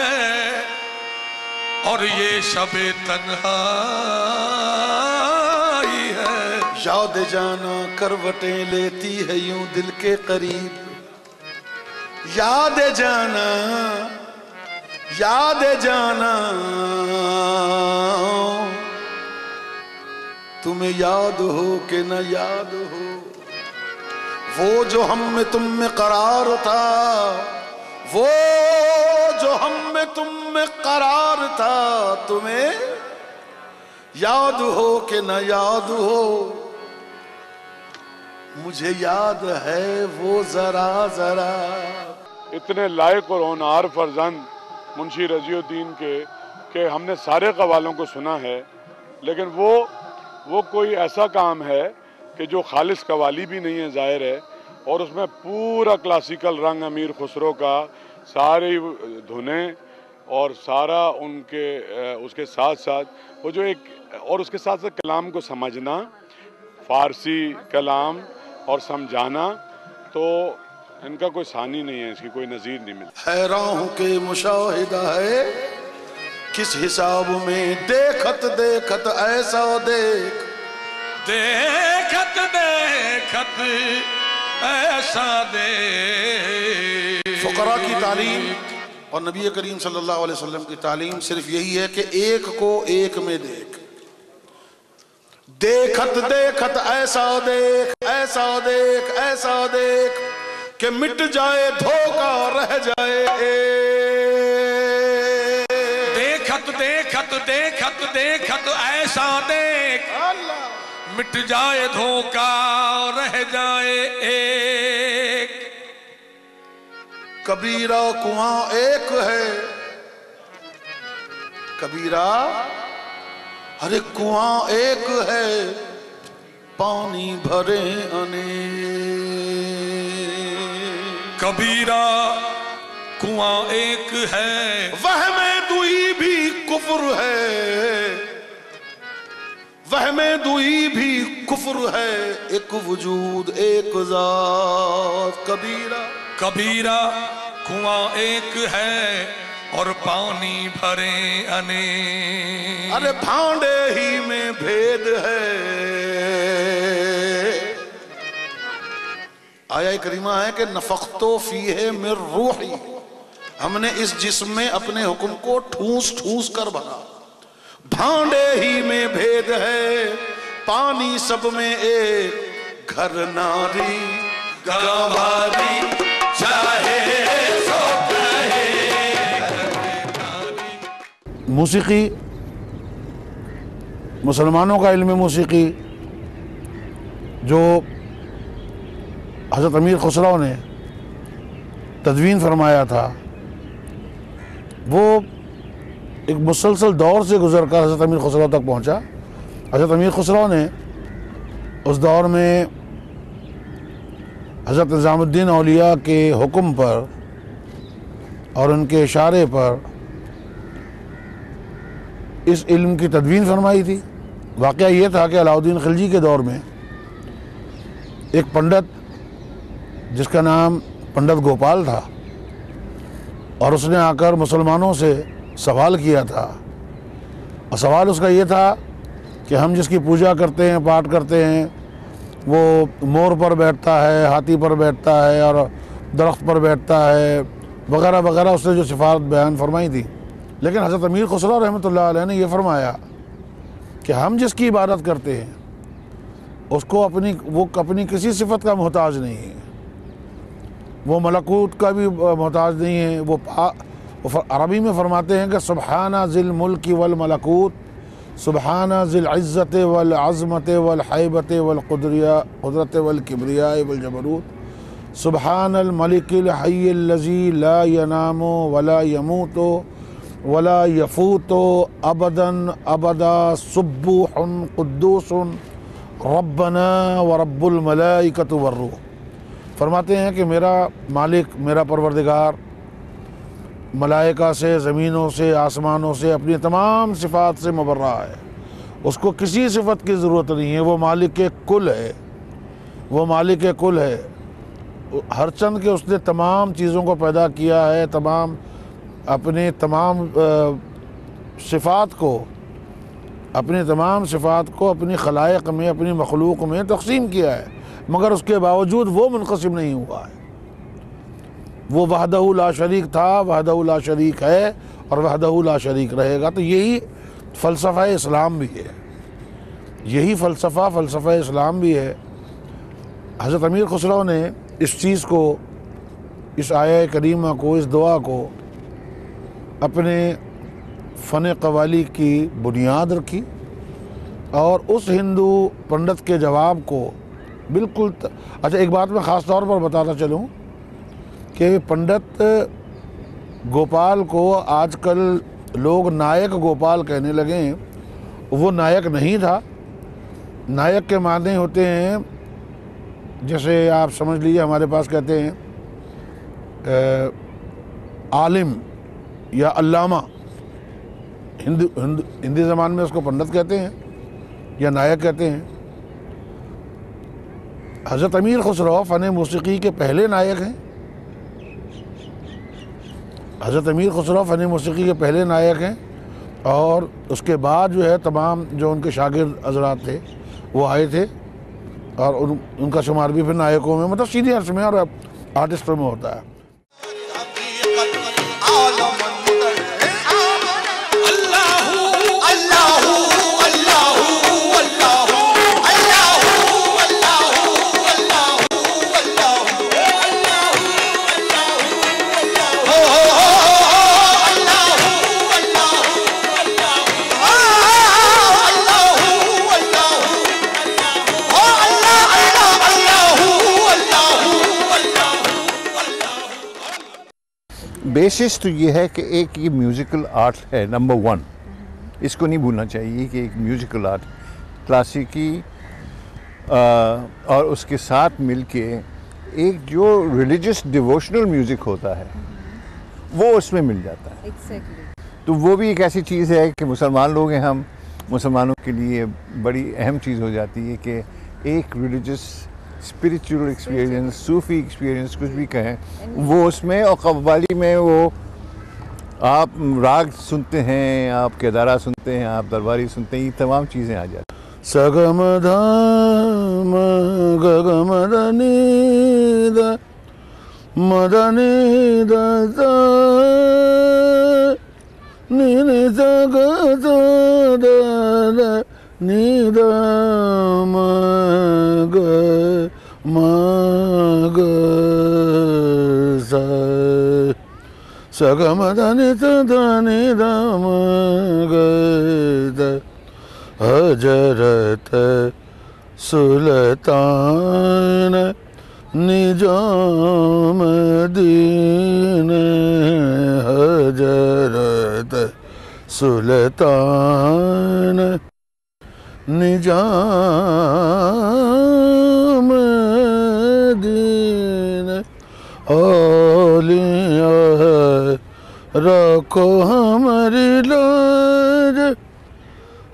और ये शबे तन्हाई है। याद जाना करवटें लेती है यूँ दिल के करीब। याद जाना याद जाना। तुम्हें याद हो कि न याद हो, वो जो हम में तुम में करार था, वो जो हम में तुम में करार था, तुम्हें याद हो कि न याद हो मुझे याद है वो जरा जरा। इतने लायक और होनहार फर्जंद मुंशी रजीउद्दीन के, कि हमने सारे कवालों को सुना है, लेकिन वो वो कोई ऐसा काम है कि जो खालिस कवाली भी नहीं है, ज़ाहिर है, और उसमें पूरा क्लासिकल रंग अमीर खुसरो का सारी धुने और सारा उनके उसके साथ साथ वो जो एक, और उसके साथ साथ कलाम को समझना, फ़ारसी कलाम और समझाना तो इनका कोई सानी नहीं है इसकी कोई नज़ीर नहीं मिलती। हैरान हूँ के मुशाहिदा है किस हिसाब में देखत देखत ऐसा देख? देखत देखत ऐसा दे फकरा की तालीम और नबी करीम सल्लल्लाहु अलैहि वसल्लम की तालीम सिर्फ़ यही है कि एक को एक में देख। देखत देखत ऐसा देख ऐसा देख ऐसा देख कि मिट जाए धोखा रह जाए। देखत देखत देखत देखत ऐसा देख मिट जाए धोखा रह जाए एक। कबीरा कुआँ एक है कबीरा अरे कुआँ एक है पानी भरे अनेक। कबीरा कुआँ एक है। वह में दुई भी कुफर है। वह में दुई भी कुफर है एक वजूद एक जात। कबीरा कबीरा कुआँ एक है। और पानी भरे अने अरे भांडे ही में भेद है। आया करीमा है कि नफकतो फ़ी है मिर रूही। हमने इस जिस्म में अपने हुक्म को ठूस ठूस कर भरा। भांडे ही में भेद है। पानी सब में एक घर नारी। गवारी चाहे मौसीकी, मुसलमानों का इल्म मौसीकी, जो हज़रत अमीर खुसरो ने तदवीन फरमाया था, वो एक मुसलसल दौर से गुजर कर हज़रत अमीर खुसरो तक पहुँचा। हज़रत अमीर खुसरो ने उस दौर में हज़रत निज़ामुद्दीन अलिया के हुक्म पर और उनके इशारे पर इस इल्म की तदवीन फरमाई थी। वाक़ ये था कि अलाउद्दीन खिलजी के दौर में एक पंडित, जिसका नाम पंडित गोपाल था, और उसने आकर मुसलमानों से सवाल किया था। और सवाल उसका ये था कि हम जिसकी पूजा करते हैं, पाठ करते हैं, वो मोर पर बैठता है, हाथी पर बैठता है, और दरख्त पर बैठता है, वगैरह वगैरह उसने जो सिफारत बयान फरमाई थी लेकिन हज़रत अमीर खुसरा अलैह ने यह फरमाया कि हम जिसकी इबादत करते हैं, उसको अपनी, वो अपनी किसी सिफत का मोहताज नहीं है। वो मलकूत का भी मोहताज नहीं है। वो अरबी में फरमाते हैं कि सुबहाना ज़िल मुल्क वल मलकूत, सुबहाना ज़िल इज़्ज़त वल अज़मत वल हैबत वल कुदरिया, कुदरत वल किबरिया वल जबरूत सुबहान मलिकिल हय्यिल लज़ी ला यनामो वला यमूतो वला यफूतो अबदन अबदा सुब्बुहुन कुद्दूसुन रब्बना व रब्बुल मलाइकत वर्रू फरमाते हैं कि मेरा मालिक मेरा परवरदिगार मलाइका से ज़मीनों से आसमानों से अपनी तमाम सिफ़ात से मुबर्रा है उसको किसी सिफत की ज़रूरत नहीं है वो मालिक कुल है वो मालिक कुल है हर चंद के उसने तमाम चीज़ों को पैदा किया है तमाम अपने तमाम सिफ़ात को, अपने तमाम सिफ़ात को अपनी खलायक में, अपनी मखलूक में तकसीम किया है, मगर उसके बावजूद वो मुनकसिम नहीं हुआ है। वो वहदहू ला शरीक था, वहदहू ला शरीक है, और वहदहू ला शरीक रहेगा तो यही फ़लसफ़ा इस्लाम भी है। यही फ़लसफ़ा फ़लसफ़ा इस्लाम भी है। हज़रत अमीर खुसरो ने इस चीज़ को, इस आया करीमा को, इस दुआ को अपने फ़न कवाली की बुनियाद रखी और उस हिंदू पंडित के जवाब को बिल्कुल त... अच्छा एक बात मैं ख़ास तौर पर बताता चलूँ कि पंडित गोपाल को आजकल लोग नायक गोपाल कहने लगे हैं। वो नायक नहीं था। नायक के माने होते हैं जैसे आप समझ लीजिए हमारे पास कहते हैं अ, आलिम। या अल्लामा। हिंदू हिंदू हिंदी ज़बान में उसको पंडित कहते हैं या नायक कहते हैं। हज़रत अमीर खुसरो फ़न मौसीकी के पहले नायक हैं। हज़रत अमीर खुसरो फ़न मौसीकी के पहले नायक हैं और उसके बाद जो है तमाम जो उनके शागिर्द हजरात थे वो आए थे और उन, उनका शुमार भी फिर नायकों में मतलब सीनियर्स में और आर्टिस्टों में होता है। बेसिस तो ये है कि एक ये म्यूज़िकल आर्ट है नंबर वन इसको नहीं भूलना चाहिए कि एक म्यूज़िकल आर्ट क्लासिकी और उसके साथ मिलके एक जो रिलीजियस डिवोशनल म्यूज़िक होता है वो उसमें मिल जाता है। एग्जैक्टली तो वो भी एक ऐसी चीज़ है कि मुसलमान लोग हैं हम मुसलमानों के लिए बड़ी अहम चीज़ हो जाती है कि एक रिलीजियस स्पिरिचुअल एक्सपीरियंस सूफी एक्सपीरियंस कुछ भी कहें वो उसमें और कव्वाली में वो आप राग सुनते हैं आप केदारा सुनते हैं आप दरबारी सुनते हैं ये तमाम चीज़ें आ जाती सगम धाम गगम दनीद मदनी द नी सग द नी द म ग म स सगम धनि धनि दम ग द हज़रत सुल्तान निज़ाम दीन हज़रत सुल्तान निज़ाम रखो हमारी लाज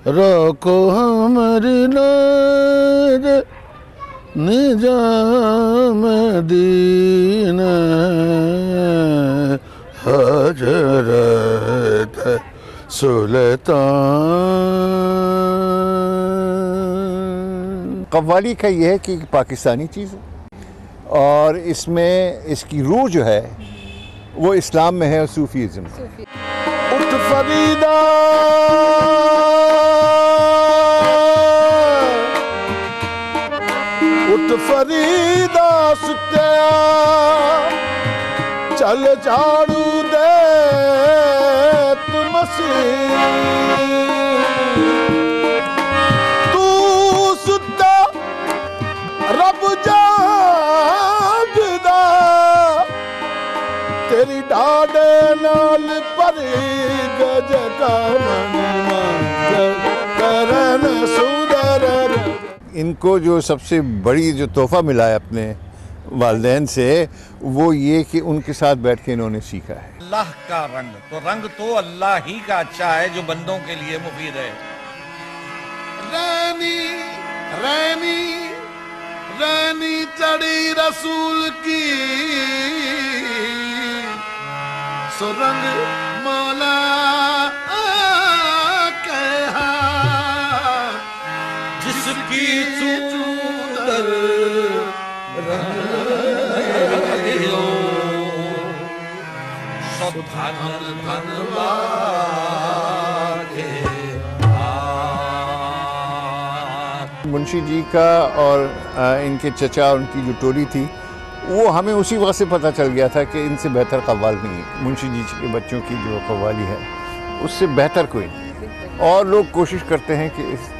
रखो हमारी लाज निज़ाम दीन हज़रत सुल्तान। कव्वाली का यह है कि पाकिस्तानी चीज़ है। और इसमें इसकी रूह जो है वो इस्लाम में है और सूफीज़म उठ फरीदा। उठ फरीदा सुत्या। चल झाड़ू। इनको जो सबसे बड़ी जो तोहफ़ा मिला है अपने वालदेन से वो ये कि उनके साथ बैठ के इन्होंने सीखा है। अल्लाह का रंग तो रंग तो अल्लाह ही का अच्छा है जो बंदों के लिए मुफीद है। रैनी रैनी रैनी चढ़ी रसूल की। सुरंग मौला कहा। जिसकी चूदर सब धन धनवागे मुंशी जी का और इनके चचा, उनकी जो टोली थी वो हमें उसी वक्त से पता चल गया था कि इनसे बेहतर कव्वाल नहीं है। मुंशी जी के बच्चों की जो कवाली है उससे बेहतर कोई नहीं और लोग कोशिश करते हैं कि इस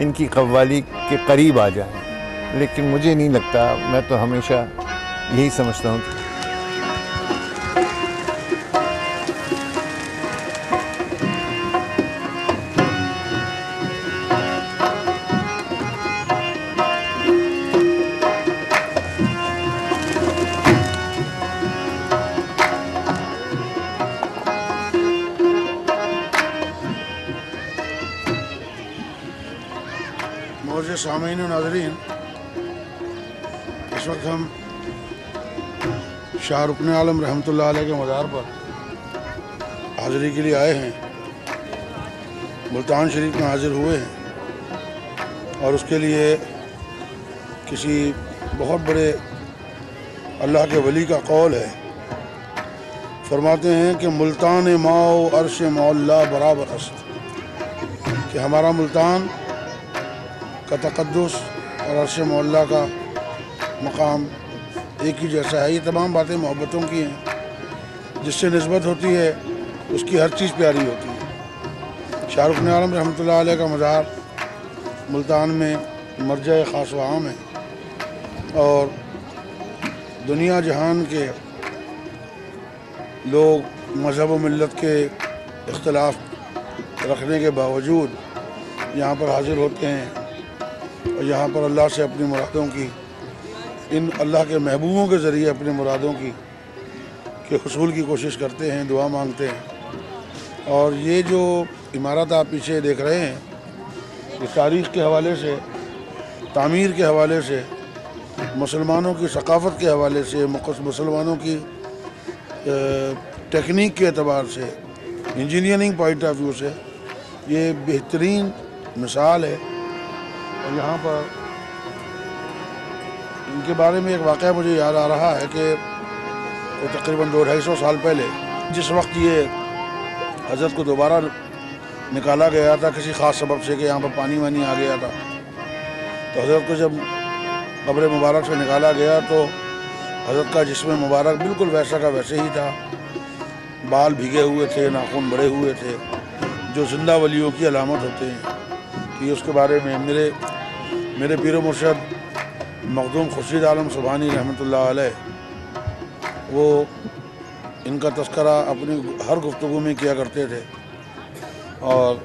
इनकी कवाली के करीब आ जाएँ। लेकिन मुझे नहीं लगता मैं तो हमेशा यही समझता हूँ कि सामीन नाजरीन इस वक्त हम शाह रुकन आलम अलैह के मज़ार पर हाज़िरी के लिए आए हैं। मुल्तान शरीफ में हाज़िर हुए हैं। और उसके लिए किसी बहुत बड़े अल्लाह के वली का कौल है। फरमाते हैं कि मुल्तान माओ अरश मौल्ला बराबर अस्त कि हमारा मुल्तान का तकदस और अरश मोल्ला का मकाम एक ही जैसा है। ये तमाम बातें मोहब्बतों की हैं। जिससे नस्बत होती है, उसकी हर चीज़ प्यारी होती है। शाहरुख ने आलम अलैह का मज़ार मुल्तान में मरज ख़ास व आम है और दुनिया जहान के लोग मज़हब व मिलत के इख्तलाफ रखने के बावजूद यहाँ पर हाज़िर होते हैं। और यहाँ पर अल्लाह से अपनी मुरादों की, इन अल्लाह के महबूबों के ज़रिए अपनी मुरादों की, के हसूल की कोशिश करते हैं, दुआ मांगते हैं। और ये जो इमारत आप पीछे देख रहे हैं ये तारीख़ के हवाले से, तामीर के हवाले से, मुसलमानों की सकाफ़त के हवाले से मुसलमानों की टेक्निक के अतबार से, इंजीनियरिंग पॉइंट ऑफ़ व्यू से, ये बेहतरीन मिसाल है। और यहाँ पर इनके बारे में एक वाक़ मुझे याद आ रहा है कि वो तकरीबन दो ढाई सौ साल पहले जिस वक्त ये हज़रत को दोबारा निकाला गया था, किसी ख़ास सबब से कि यहाँ पर पानी वानी आ गया था। तो हज़रत को जब कब्र मुबारक से निकाला गया तो हज़रत का जिसम मुबारक बिल्कुल वैसा का वैसे ही था। बाल भीगे हुए थे, नाखून बड़े हुए थे, जो ज़िंदा वलियों की अलामत होते हैं। कि उसके बारे में मेरे मेरे पीर मुर्शद मखदूम खुर्शीद आलम सुबहानी अलैह, वो इनका तस्करा अपनी हर गुफ्तु में किया करते थे। और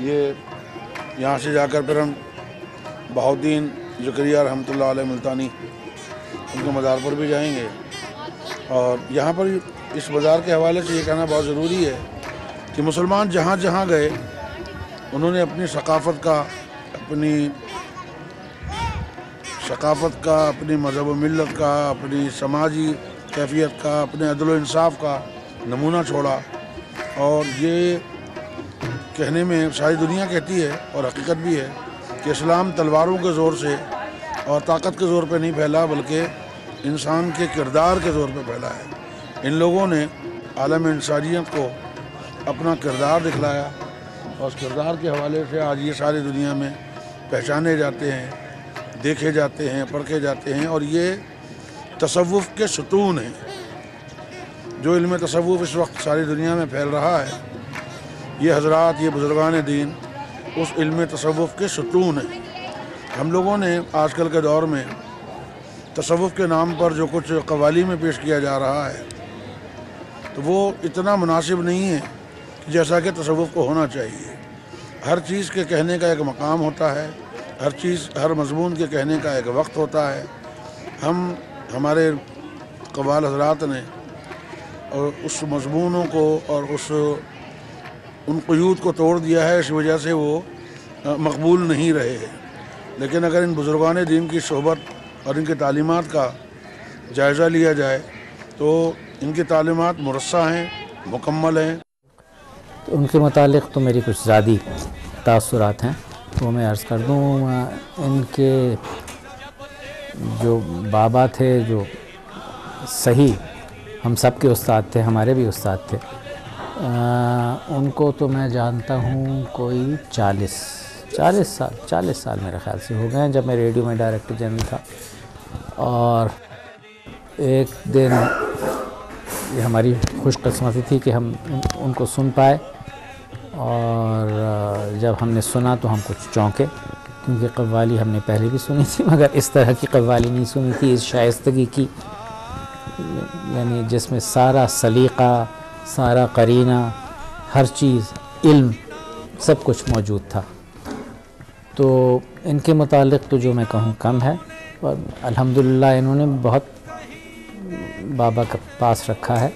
ये यहाँ से जाकर फिर हम बहाउद्दीन जकरिया रहमत मुल्तानी उनके मज़ार पर भी जाएँगे। और यहाँ पर इस बाज़ार के हवाले से ये कहना बहुत ज़रूरी है कि मुसलमान जहाँ जहाँ गए उन्होंने अपनी सकाफ़त का, अपनी सकाफ़त का, अपनी मज़हब मिलत का, अपनी समाजी कैफियत का, अपने अदल इंसाफ का नमूना छोड़ा। और ये कहने में सारी दुनिया कहती है और हकीकत भी है कि इस्लाम तलवारों के ज़ोर से और ताकत के ज़ोर पे नहीं फैला, बल्कि इंसान के किरदार के ज़ोर पे फैला है। इन लोगों ने आलम इंसानियत को अपना किरदार दिखलाया। और किरदार के हवाले से आज ये सारी दुनिया में पहचाने जाते हैं, देखे जाते हैं, परखे जाते हैं और ये तसव्वुफ़ के सतून हैं। जो इल्म तसव्वुफ़ इस वक्त सारी दुनिया में फैल रहा है, ये हजरात, ये बुज़ुर्गान दीन, उस इल्म तसव्वुफ़ के सतून हैं। हम लोगों ने आजकल के दौर में तसव्वुफ़ के नाम पर जो कुछ कवाली में पेश किया जा रहा है तो वो इतना मुनासिब नहीं है जैसा कि तसव्वुफ़ को होना चाहिए। हर चीज़ के कहने का एक मकाम होता है, हर चीज़, हर मजमून के कहने का एक वक्त होता है। हम, हमारे कबाल हजरात ने और उस मजमूनों को और उस, उन क़यूद को तोड़ दिया है, इस वजह से वो मकबूल नहीं रहे हैं। लेकिन अगर इन बुज़ुर्गान दीन की सोहबत और इनकी तालीमात का जायज़ा लिया जाए तो इनकी तालीमात मुरस्सा हैं, मुकम्मल हैं। तो उनके मुतालिक तो मेरी कुछ ज़्यादा तासुरात हैं तो मैं अर्ज़ कर दूँ इनके जो बाबा थे जो सही हम सब के उस्ताद थे हमारे भी उस्ताद थे आ, उनको तो मैं जानता हूँ कोई चालीस चालीस साल चालीस साल मेरे ख्याल से हो गए हैं जब मैं रेडियो में डायरेक्टर जनरल था और एक दिन ये हमारी खुशकस्मती थी कि हम उनको सुन पाए और जब हमने सुना तो हम कुछ चौंके, क्योंकि कव्वाली हमने पहले भी सुनी थी, मगर इस तरह की कव्वाली नहीं सुनी थी, इस शाइस्तगी की। यानी जिसमें सारा सलीक़ा, सारा करीना, हर चीज़, इल्म, सब कुछ मौजूद था। तो इनके मुतालिक तो जो मैं कहूँ कम है, और अल्हम्दुलिल्लाह इन्होंने बहुत बाबा का पास रखा है।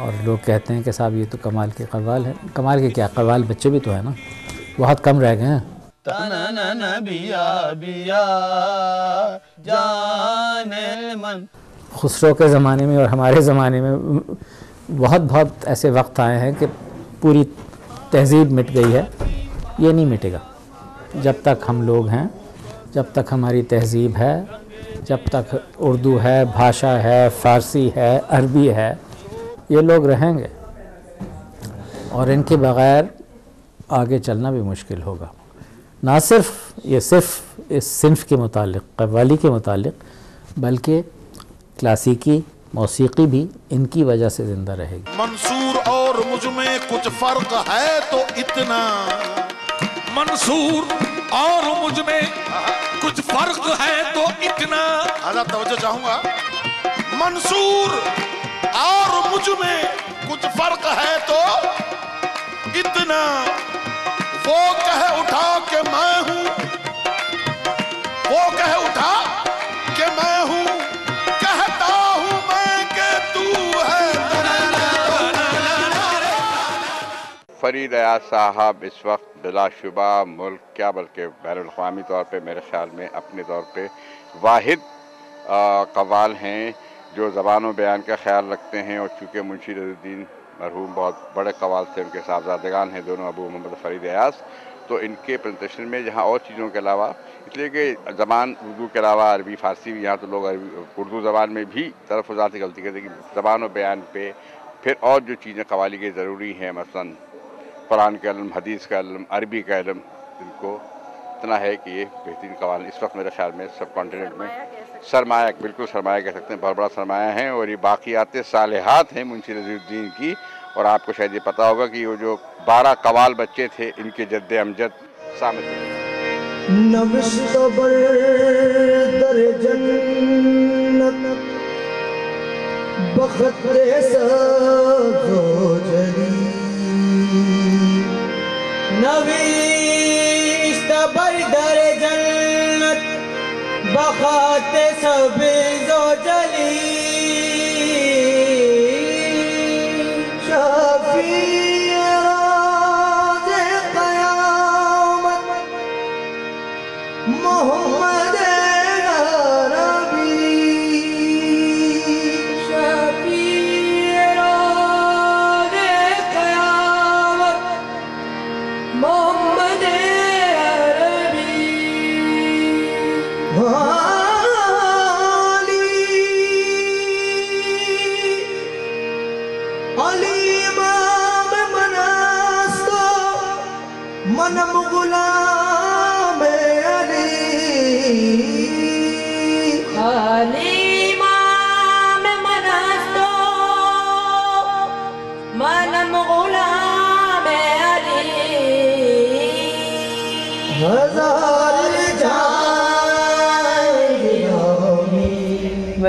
और लोग कहते हैं कि साहब, ये तो कमाल के कवाल है। कमाल के क्या? कवाल बच्चे भी तो है ना। बहुत कम रह गए हैं। खुसरो के ज़माने में और हमारे ज़माने में बहुत बहुत ऐसे वक्त आए हैं कि पूरी तहज़ीब मिट गई है। ये नहीं मिटेगा। जब तक हम लोग हैं, जब तक हमारी तहज़ीब है, जब तक उर्दू है, भाषा है, फ़ारसी है, अरबी है ये लोग रहेंगे। और इनके बग़ैर आगे चलना भी मुश्किल होगा। ना सिर्फ़ ये सिर्फ़ इस सिंफ के मुतालिक कव्वाली के मुतालिक बल्कि क्लासिकी मौसीकी भी इनकी वजह से ज़िंदा रहेगी। मंसूर और मुझमें कुछ फ़र्क है तो इतना। मंसूर और मुझमें कुछ फ़र्क है तो इतना। आजा तवज्जो चाहूँगा। मंसूर और मुझमें कुछ फ़र्क है तो इतना। वो कह उठा के मैं हूँ। वो कह उठा के मैं हूँ। कहता हूँ मैं के तू है फरीद अयाज साहब इस वक्त बिलाशुबा मुल्क, क्या बल्कि बैन अवी तौर पे मेरे ख्याल में अपने तौर पे वाहिद कवाल हैं। जो ज़बान बयान का ख्याल रखते हैं और चूँकि मुंशी रजुद्दीन मरहूम बहुत बड़े कवाल थे उनके साहबजादगान हैं, दोनों अबू मोहम्मद फरीद अयाज तो इनके प्रेजेंटेशन में जहाँ और चीज़ों के अलावा, इसलिए कि ज़बान उर्दू के अलावा अरबी, फ़ारसी भी यहाँ तो लोग उर्दू ज़बान में भी तरफ़ तरफजाती गलती करते हैं ज़बान बयान पे फिर और जो चीज़ें कवाली की ज़रूरी हैं, मसलन कुरान का इल्म, हदीस का इल्म, अरबी का इल्म, इनको इतना है कि ये बेहतरीन कवाल, इस वक्त मेरे ख्याल में सब कॉन्टीनेंट में सरमाया बिल्कुल सरमाया कह सकते हैं, बहुत बड़ा सरमाया है और ये बाकियात सालहात हैं मुंशी रजीउद्दीन की और आपको शायद ये पता होगा कि वो जो बारह कवाल बच्चे थे, इनके जद्द अमजद नविश्त बर दर बखाते सब जो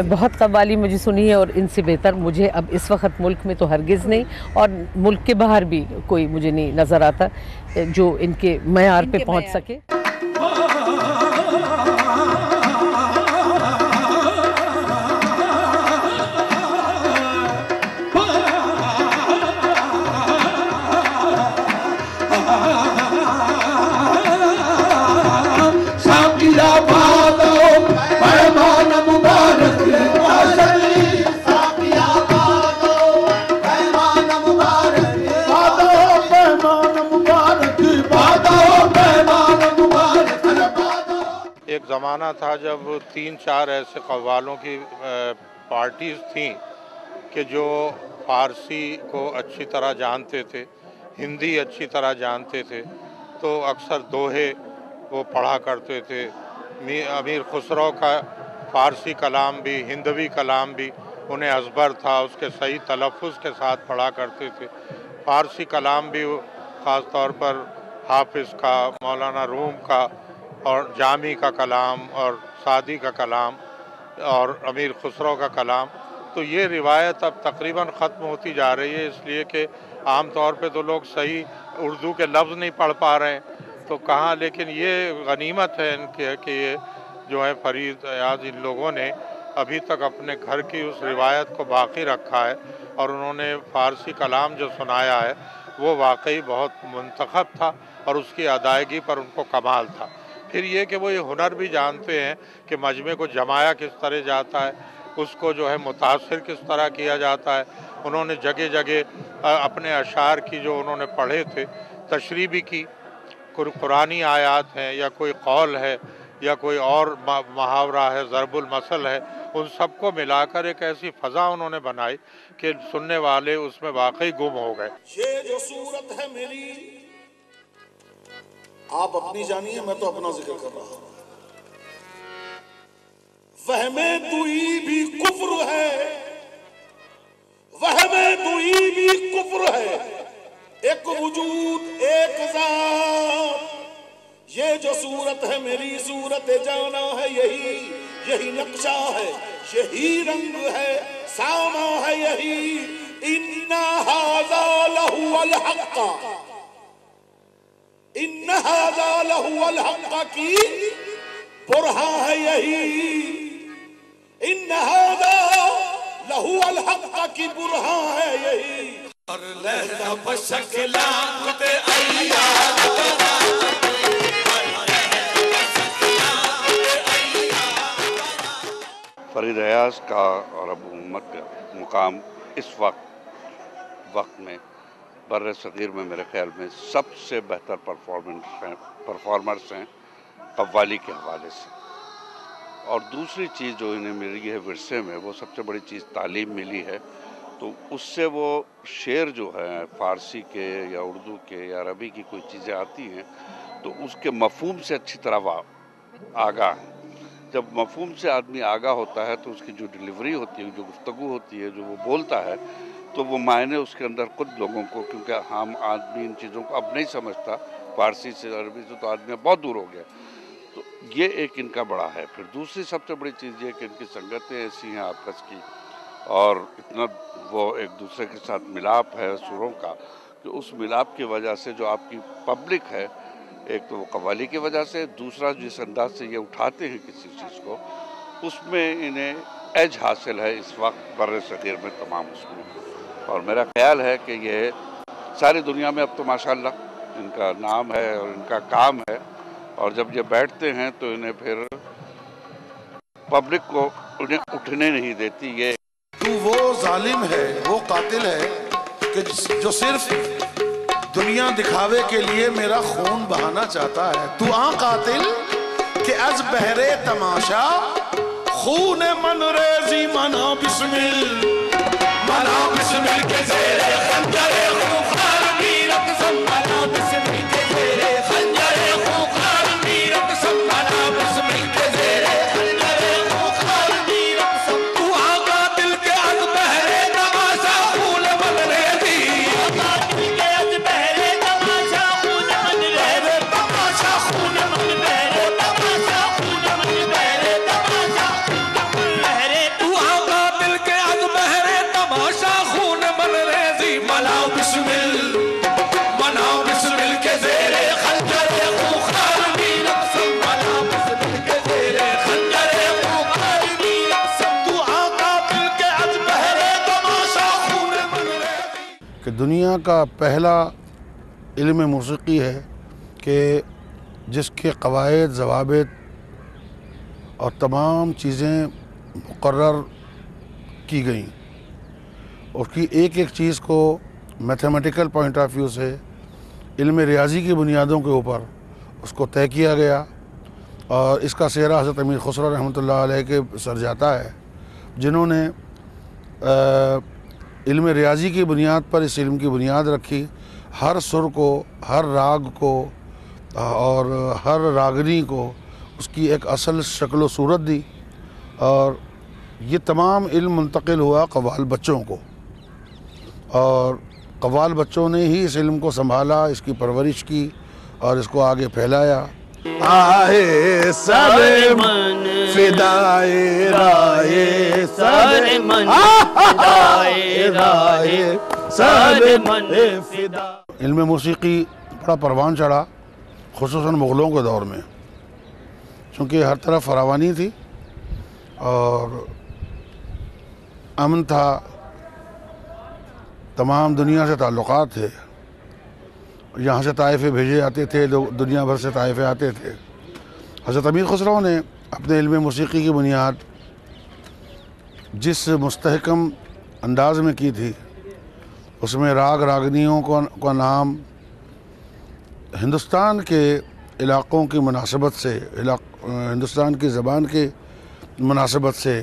बहुत कवाली मुझे सुनी है और इनसे बेहतर मुझे अब इस वक्त मुल्क में तो हरगिज़ नहीं और मुल्क के बाहर भी कोई मुझे नहीं नज़र आता जो इनके मैार पे पहुँच सके। ज़माना था जब तीन चार ऐसे कव्वालों की पार्टीज़ थी कि जो फ़ारसी को अच्छी तरह जानते थे, हिंदी अच्छी तरह जानते थे तो अक्सर दोहे वो पढ़ा करते थे। अमीर खुसरो का फ़ारसी कलाम भी, हिंदवी कलाम भी उन्हें अजबर था, उसके सही तलफ़ के साथ पढ़ा करते थे। फ़ारसी कलाम भी ख़ास तौर पर हाफिज़ का, मौलाना रूम का और जामी का कलाम और सादी का कलाम और अमीर खुसरो का कलाम। तो ये रिवायत अब तकरीबन ख़त्म होती जा रही है, इसलिए कि आम तौर पे तो लोग सही उर्दू के लफ्ज़ नहीं पढ़ पा रहे हैं। तो कहाँ, लेकिन ये गनीमत है इनके, कि ये जो है फरीद याद इन लोगों ने अभी तक अपने घर की उस रिवायत को बाकी रखा है और उन्होंने फ़ारसी कलाम जो सुनाया है, वो वाकई बहुत मंतखब था और उसकी अदायगी पर उनको कमाल था। फिर ये कि वो ये हुनर भी जानते हैं कि मजमे को जमाया किस तरह जाता है, उसको जो है मुतासर किस तरह किया जाता है। उन्होंने जगह जगह अपने अशार की जो उन्होंने पढ़े थे तशरी भी की। कुरानी आयात हैं या कोई कौल है या कोई और मुहावरा है, ज़रबुल मसल है, उन सबको मिलाकर एक ऐसी फ़ज़ा उन्होंने बनाई कि सुनने वाले उसमें वाकई गुम हो गए। ये जो सूरत है मेरी आप अपनी जानिए मैं तो अपना ज़िक्र कर रहा हूँ। वह में दुई भी कुफ्र है। वह में दुई भी कुफ्र है। एक वजूद, एक ये जो सूरत है, मेरी सूरत जाना है, यही यही नक्शा है, यही रंग है, सामा है यही। इन्ना हाजा लहू अल हक्का। हक्का की बुरहा है यही। हाजा लहु अल हक्का की बुरहा है यही। और लहरा बशकला फरीद अयाज का और अबू उम्मत का मुकाम इस वक्त वक्त में बर सग़ीर में मेरे ख्याल में सबसे बेहतर परफॉर्मेंस हैं, परफॉर्मर्स हैं कव्वाली के हवाले से। और दूसरी चीज़ जो इन्हें मिली है विरसे में, वो सबसे बड़ी चीज़ तालीम मिली है तो उससे वो शेर जो है, फ़ारसी के या उर्दू के या अरबी की कोई चीज़ें आती हैं तो उसके मफहम से अच्छी तरह आगाह हैं। जब मफहूम से आदमी आगा होता है तो उसकी जो डिलीवरी होती है, जो गुफ्तु होती है, जो वो बोलता है तो वो मायने उसके अंदर खुद लोगों को, क्योंकि हम आदमी इन चीज़ों को अब नहीं समझता। फारसी से अरबी से तो आदमी बहुत दूर हो गया। तो ये एक इनका बड़ा है। फिर दूसरी सबसे बड़ी चीज़ ये कि इनकी संगतें ऐसी हैं आपस की, और इतना वो एक दूसरे के साथ मिलाप है सुरों का, कि उस मिलाप की वजह से जो आपकी पब्लिक है, एक तो वो कवाली की वजह से, दूसरा जिस अंदाज से ये उठाते हैं किसी चीज़ को, उसमें इन्हें एज हासिल है इस वक्त बर सग़ीर में तमाम उसमें। और मेरा ख्याल है कि ये सारी दुनिया में अब तो माशाल्लाह इनका नाम है और इनका काम है। और जब ये बैठते हैं तो इन्हें फिर पब्लिक को उन्हें उठने नहीं देती ये। तू वो जालिम है, वो कातिल है कि जो सिर्फ़ दुनिया दिखावे के लिए मेरा खून बहाना चाहता है। तू आ कातिल कि अज बहरे तमाशा, खून मन रेजी मना बिस्मिल। मना बिस्मिल के जेरे खंजरे खूखार मीरत दुनिया का पहला इल्म मौसीकी है कि जिसके कवायद जवाबित और तमाम चीज़ें मुकर्र की गई। उसकी एक एक चीज़ को मैथमेटिकल पॉइंट ऑफ़ व्यू से, इल्म रियाजी की बुनियादों के ऊपर उसको तय किया गया और इसका सेहरा हज़रत अमीर खुसरो रहमत के सर जाता है, जिन्होंने इल्म रियाजी की बुनियाद पर, इस इल्म की बुनियाद रखी। हर सुर को, हर राग को और हर रागनी को उसकी एक असल शक्ल सूरत दी। और ये तमाम इल्म मुंतकिल हुआ कवाल बच्चों को। और कवाल बच्चों ने ही इस इल्म को संभाला, इसकी परवरिश की और इसको आगे फैलाया। आए सारे मन फिदाए राये सारे मन फिदाए राये सारे मन फिदा। इल्म मौसीकी बड़ा परवान चढ़ा खसूस मुग़लों के दौर में। चूँकि हर तरफ़ फरावानी थी और अमन था तमाम दुनिया से ताल्लुक़ात थे। यहाँ से ताइफ़े भेजे जाते थे लोग दुनिया भर से ताइफ़े आते थे। हज़रत अमीर खुसरो ने अपने इल्म मौसीकी की बुनियाद, जिस मुस्तहकम अंदाज में की थी, उसमें राग रागनियों को, का नाम, हिंदुस्तान के इलाक़ों की मुनासबत से हिंदुस्तान की ज़बान के मुनासबत से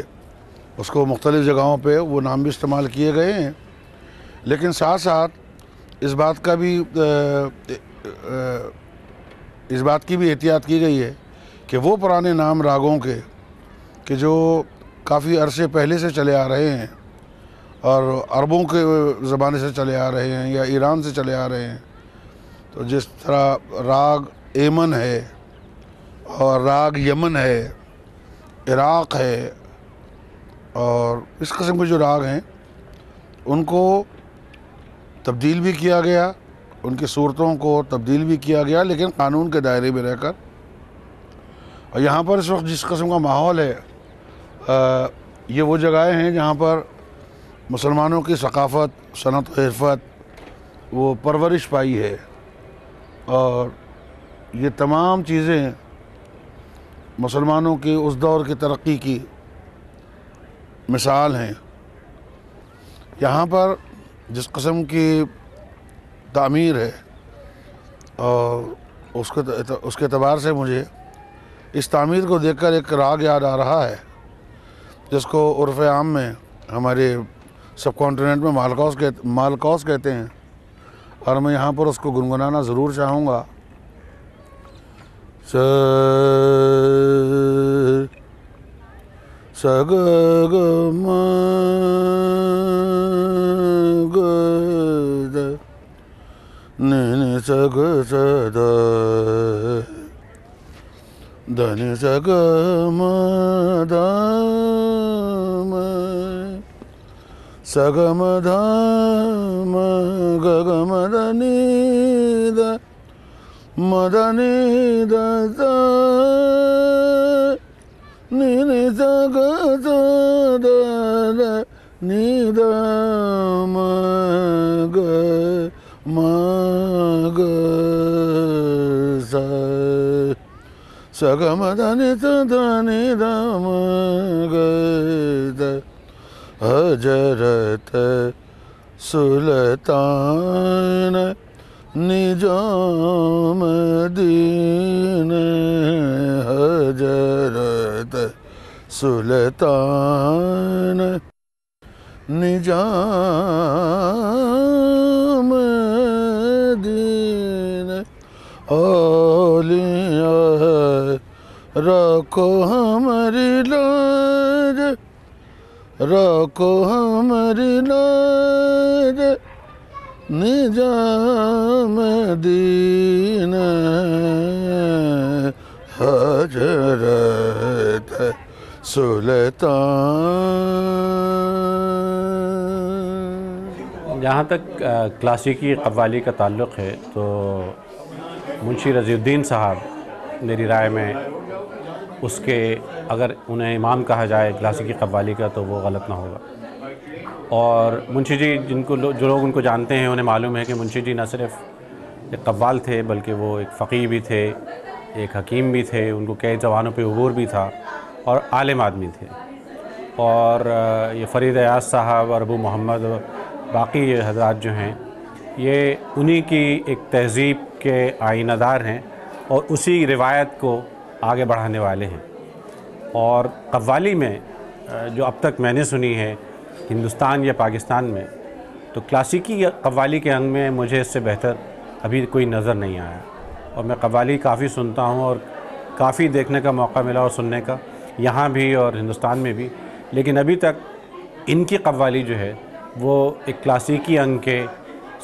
उसको मुख्तलिफ़ जगहों पे वो नाम भी इस्तेमाल किए गए हैं। लेकिन साथ साथ इस बात का भी इस बात की भी एहतियात की गई है कि वो पुराने नाम रागों के, कि जो काफ़ी अरसे पहले से चले आ रहे हैं और अरबों के ज़माने से चले आ रहे हैं या ईरान से चले आ रहे हैं तो जिस तरह राग एमन है और राग यमन है, इराक़ है और इस किस्म के जो राग हैं, उनको तब्दील भी किया गया उनकी सूरतों को तब्दील भी किया गया लेकिन कानून के दायरे में रहकर। और यहाँ पर इस वक्त जिस कस्म का माहौल है आ, ये वो जगहें हैं जहाँ पर मुसलमानों की सकाफ़त सनत हरफत वो परवरिश पाई है। और ये तमाम चीज़ें मुसलमानों की उस दौर की तरक्की की मिसाल हैं। यहाँ पर जिस कस्म की तमीर है, और उसके उसके अतबार से मुझे इस तमीर को देखकर एक राग याद आ रहा है, जिसको उर्फ़ आम में हमारे सब कॉन्टिनेंट में मालकौस कह मालकौस कहते हैं, और मैं यहाँ पर उसको गुनगुनाना ज़रूर चाहूँगा। स स ग ग म ग द नि नि स ग स द ध नि स ग म ध म स ग म ध म ग ग म द नि द म द नि द द ni ni sa ga sa da da ni da ma ga ma ga sa sa ga ma da ni Nizamuddin हज़रत सुल्तान। निज़ाम दीन ओलिया रखो हमारी लाज रखो हमारी लाज निज़ाम दीन हज़रत सुल्तान। जहाँ तक क्लासिकी कव्वाली का ताल्लुक़ है तो मुंशी रजीउद्दीन साहब मेरी राय में उसके, अगर उन्हें इमाम कहा जाए क्लासिकी कव्वाली का तो वो गलत ना होगा। और मुंशी जी जिनको लो, जो लोग उनको जानते हैं उन्हें मालूम है कि मुंशी जी न सिर्फ़ एक कव्वाल थे बल्कि वो एक फ़कीर भी थे एक हकीम भी थे उनको कई जवानों पे अबूर भी था और आलिम आदमी थे। और ये फ़रीद अयाज साहब और अबू मोहम्मद बाकी हजरात जो हैं ये उन्हीं की एक तहज़ीब के आइनादार हैं और उसी रिवायत को आगे बढ़ाने वाले हैं। और कव्वाली में जो अब तक मैंने सुनी है हिंदुस्तान या पाकिस्तान में तो क्लासिकी कवाली के अंग में मुझे इससे बेहतर अभी कोई नज़र नहीं आया। और मैं कवाली काफ़ी सुनता हूँ और काफ़ी देखने का मौका मिला और सुनने का यहाँ भी और हिंदुस्तान में भी। लेकिन अभी तक इनकी कव्वाली जो है वो एक क्लासिकी अंग के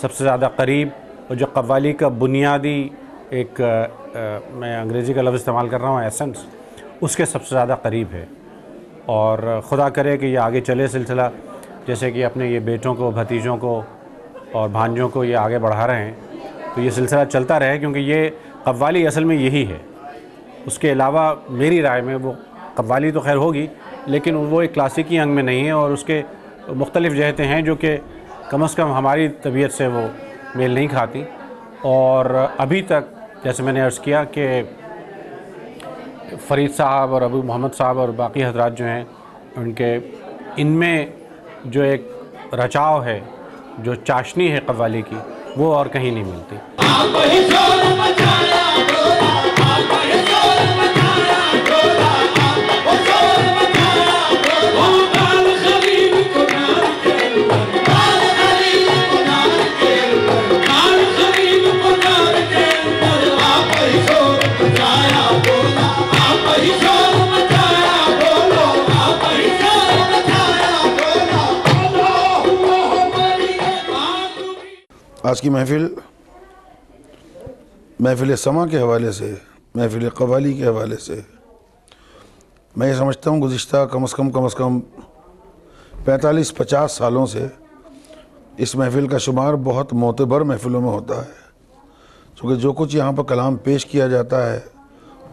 सबसे ज़्यादा करीब और जो कव्वाली का बुनियादी एक अ, अ, मैं अंग्रेज़ी का लफ्ज़ इस्तेमाल कर रहा हूँ एसेंस उसके सबसे ज़्यादा करीब है। और खुदा करे कि ये आगे चले सिलसिला जैसे कि अपने ये बेटों को, भतीजों को और भांजों को ये आगे बढ़ा रहे हैं तो ये सिलसिला चलता रहे क्योंकि ये कव्वाली असल में यही है। उसके अलावा मेरी राय में वो कव्वाली तो खैर होगी, लेकिन वो एक क्लासिकी अंग में नहीं है और उसके मुख्तलिफ़ जहतें हैं जो कि कम अज़ कम हमारी तबीयत से वो मेल नहीं खाती। और अभी तक जैसे मैंने अर्ज़ किया कि फ़रीद साहब और अबू मोहम्मद साहब और बाकी हजरात जो हैं, उनके इनमें जो एक रचाव है जो चाशनी है कवाली की वो और कहीं नहीं मिलती। आज की महफिल महफिल समा के हवाले से, महफिल कवाली के हवाले से। मैं ये समझता हूँ गुज्त कम अज़ कम कम अज़ कम पैंतालीस पचास सालों से इस महफिल का शुमार बहुत मोतबर महफिलों में होता है। क्योंकि जो कुछ यहाँ पर कलाम पेश किया जाता है,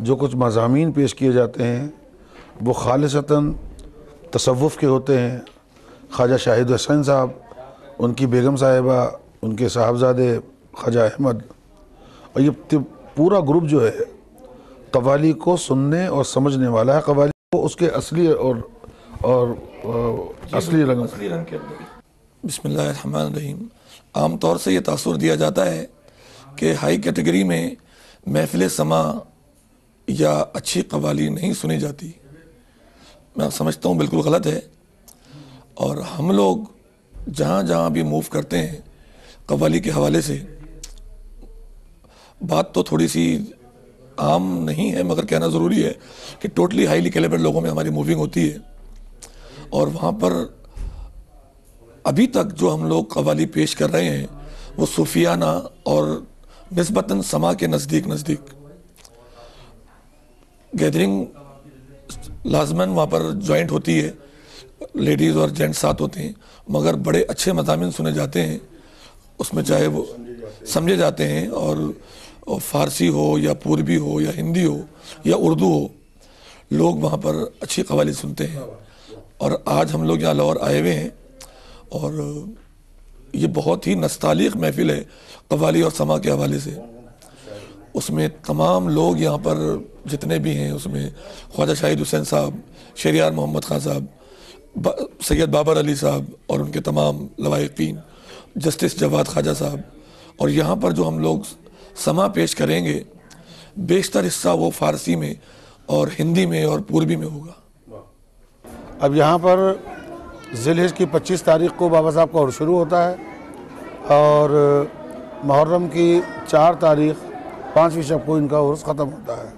जो कुछ मजामी पेश किए जाते हैं, वो खालसता तसव्वुफ़ के होते हैं। ख्वाजा शाहिद हुसैन साहब, उनकी बेगम साहिबा उनके साहबजादे ख्वाजा अहमद। और ये पूरा ग्रुप जो है कवाली को सुनने और समझने वाला है। कवाली को उसके असली और और असली रंग। असली रंग के अंदर। बिस्मिल्लाहिर्रहमानिर्रहीम। आम तौर से ये तासुर दिया जाता है कि हाई कैटेगरी में महफिल समा या अच्छी कवाली नहीं सुनी जाती। मैं समझता हूँ बिल्कुल गलत है। और हम लोग जहाँ जहाँ भी मूव करते हैं कवाली के हवाले से, बात तो थोड़ी सी आम नहीं है, मगर कहना ज़रूरी है कि टोटली हाईली कैलिबर लोगों में हमारी मूविंग होती है। और वहाँ पर अभी तक जो हम लोग कवाली पेश कर रहे हैं, वो सूफियाना और नस्बता समा के नज़दीक नज़दीक। गैदरिंग लाजमन वहाँ पर जॉइंट होती है। लेडीज़ और जेंट्स साथ होते हैं, मगर बड़े अच्छे मजामी सुने जाते हैं। उसमें चाहे वो समझे जाते हैं और, फ़ारसी हो या पूर्वी हो या हिंदी हो या उर्दू हो लोग वहाँ पर अच्छी कवाली सुनते हैं। और आज हम लोग यहाँ लाहौर आए हुए हैं और ये बहुत ही नस्तालिक महफिल है कवाली और समा के हवाले से। उसमें तमाम लोग यहाँ पर जितने भी हैं उसमें ख्वाजा शाहिद हुसैन साहब शरियार मोहम्मद खान साहब सैयद बाबर अली साहब और उनके तमाम लवाकिन जस्टिस जवाद ख्वाजा साहब, और यहाँ पर जो हम लोग समा पेश करेंगे, बेशतर हिस्सा वो फ़ारसी में और हिंदी में और पूर्वी में होगा। अब यहाँ पर ज़िलहिज की 25 तारीख को बाबा साहब का और शुरू होता है, और मुहर्रम की चार तारीख, पाँचवीं शब को इनका उर्स ख़त्म होता है।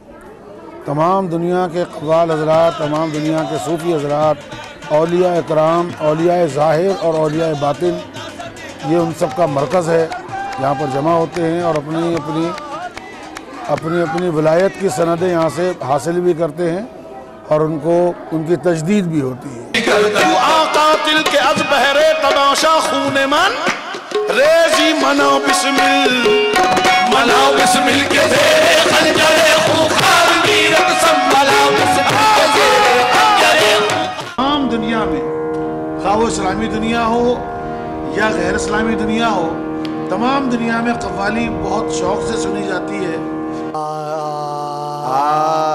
तमाम दुनिया के कवाल हजरात, तमाम दुनिया के सूफ़ी हजरात अलिया कराम अलिया ज़ाहिर और अलिया बातिन ये उन सब का मरकज़ है। यहाँ पर जमा होते हैं और अपनी अपनी अपनी अपनी विलायत की सनदें यहाँ से हासिल भी करते हैं और उनको उनकी तजदीद भी होती है। आकातिल के अज बहरे तमाशा खूने मन रेजी मनाओ बिस्मिल मनाओ बिस्मिल के तेरे खंजरे खूंखार वीरत संभलाओ बिस्मिल के तेरे खंजरे तमाम दुनिया में खा वो इस्लामी दुनिया हो या गैर इस्लामी दुनिया हो तमाम दुनिया में कवाली बहुत शौक से सुनी जाती है। आ, आ, कर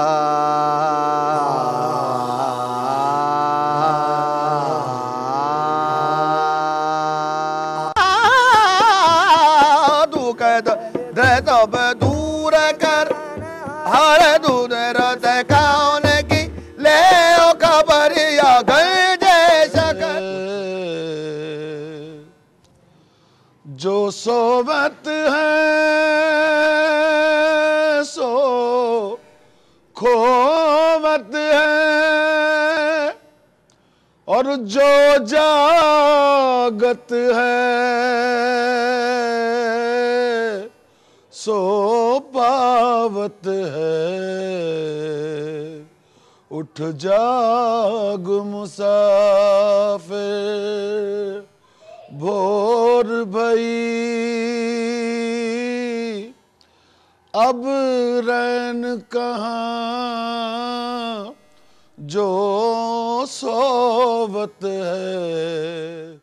और जो जागत है, सो पावत है। उठ जाग मुसाफिर, भोर भई। अब रैन कहाँ जो सोवत है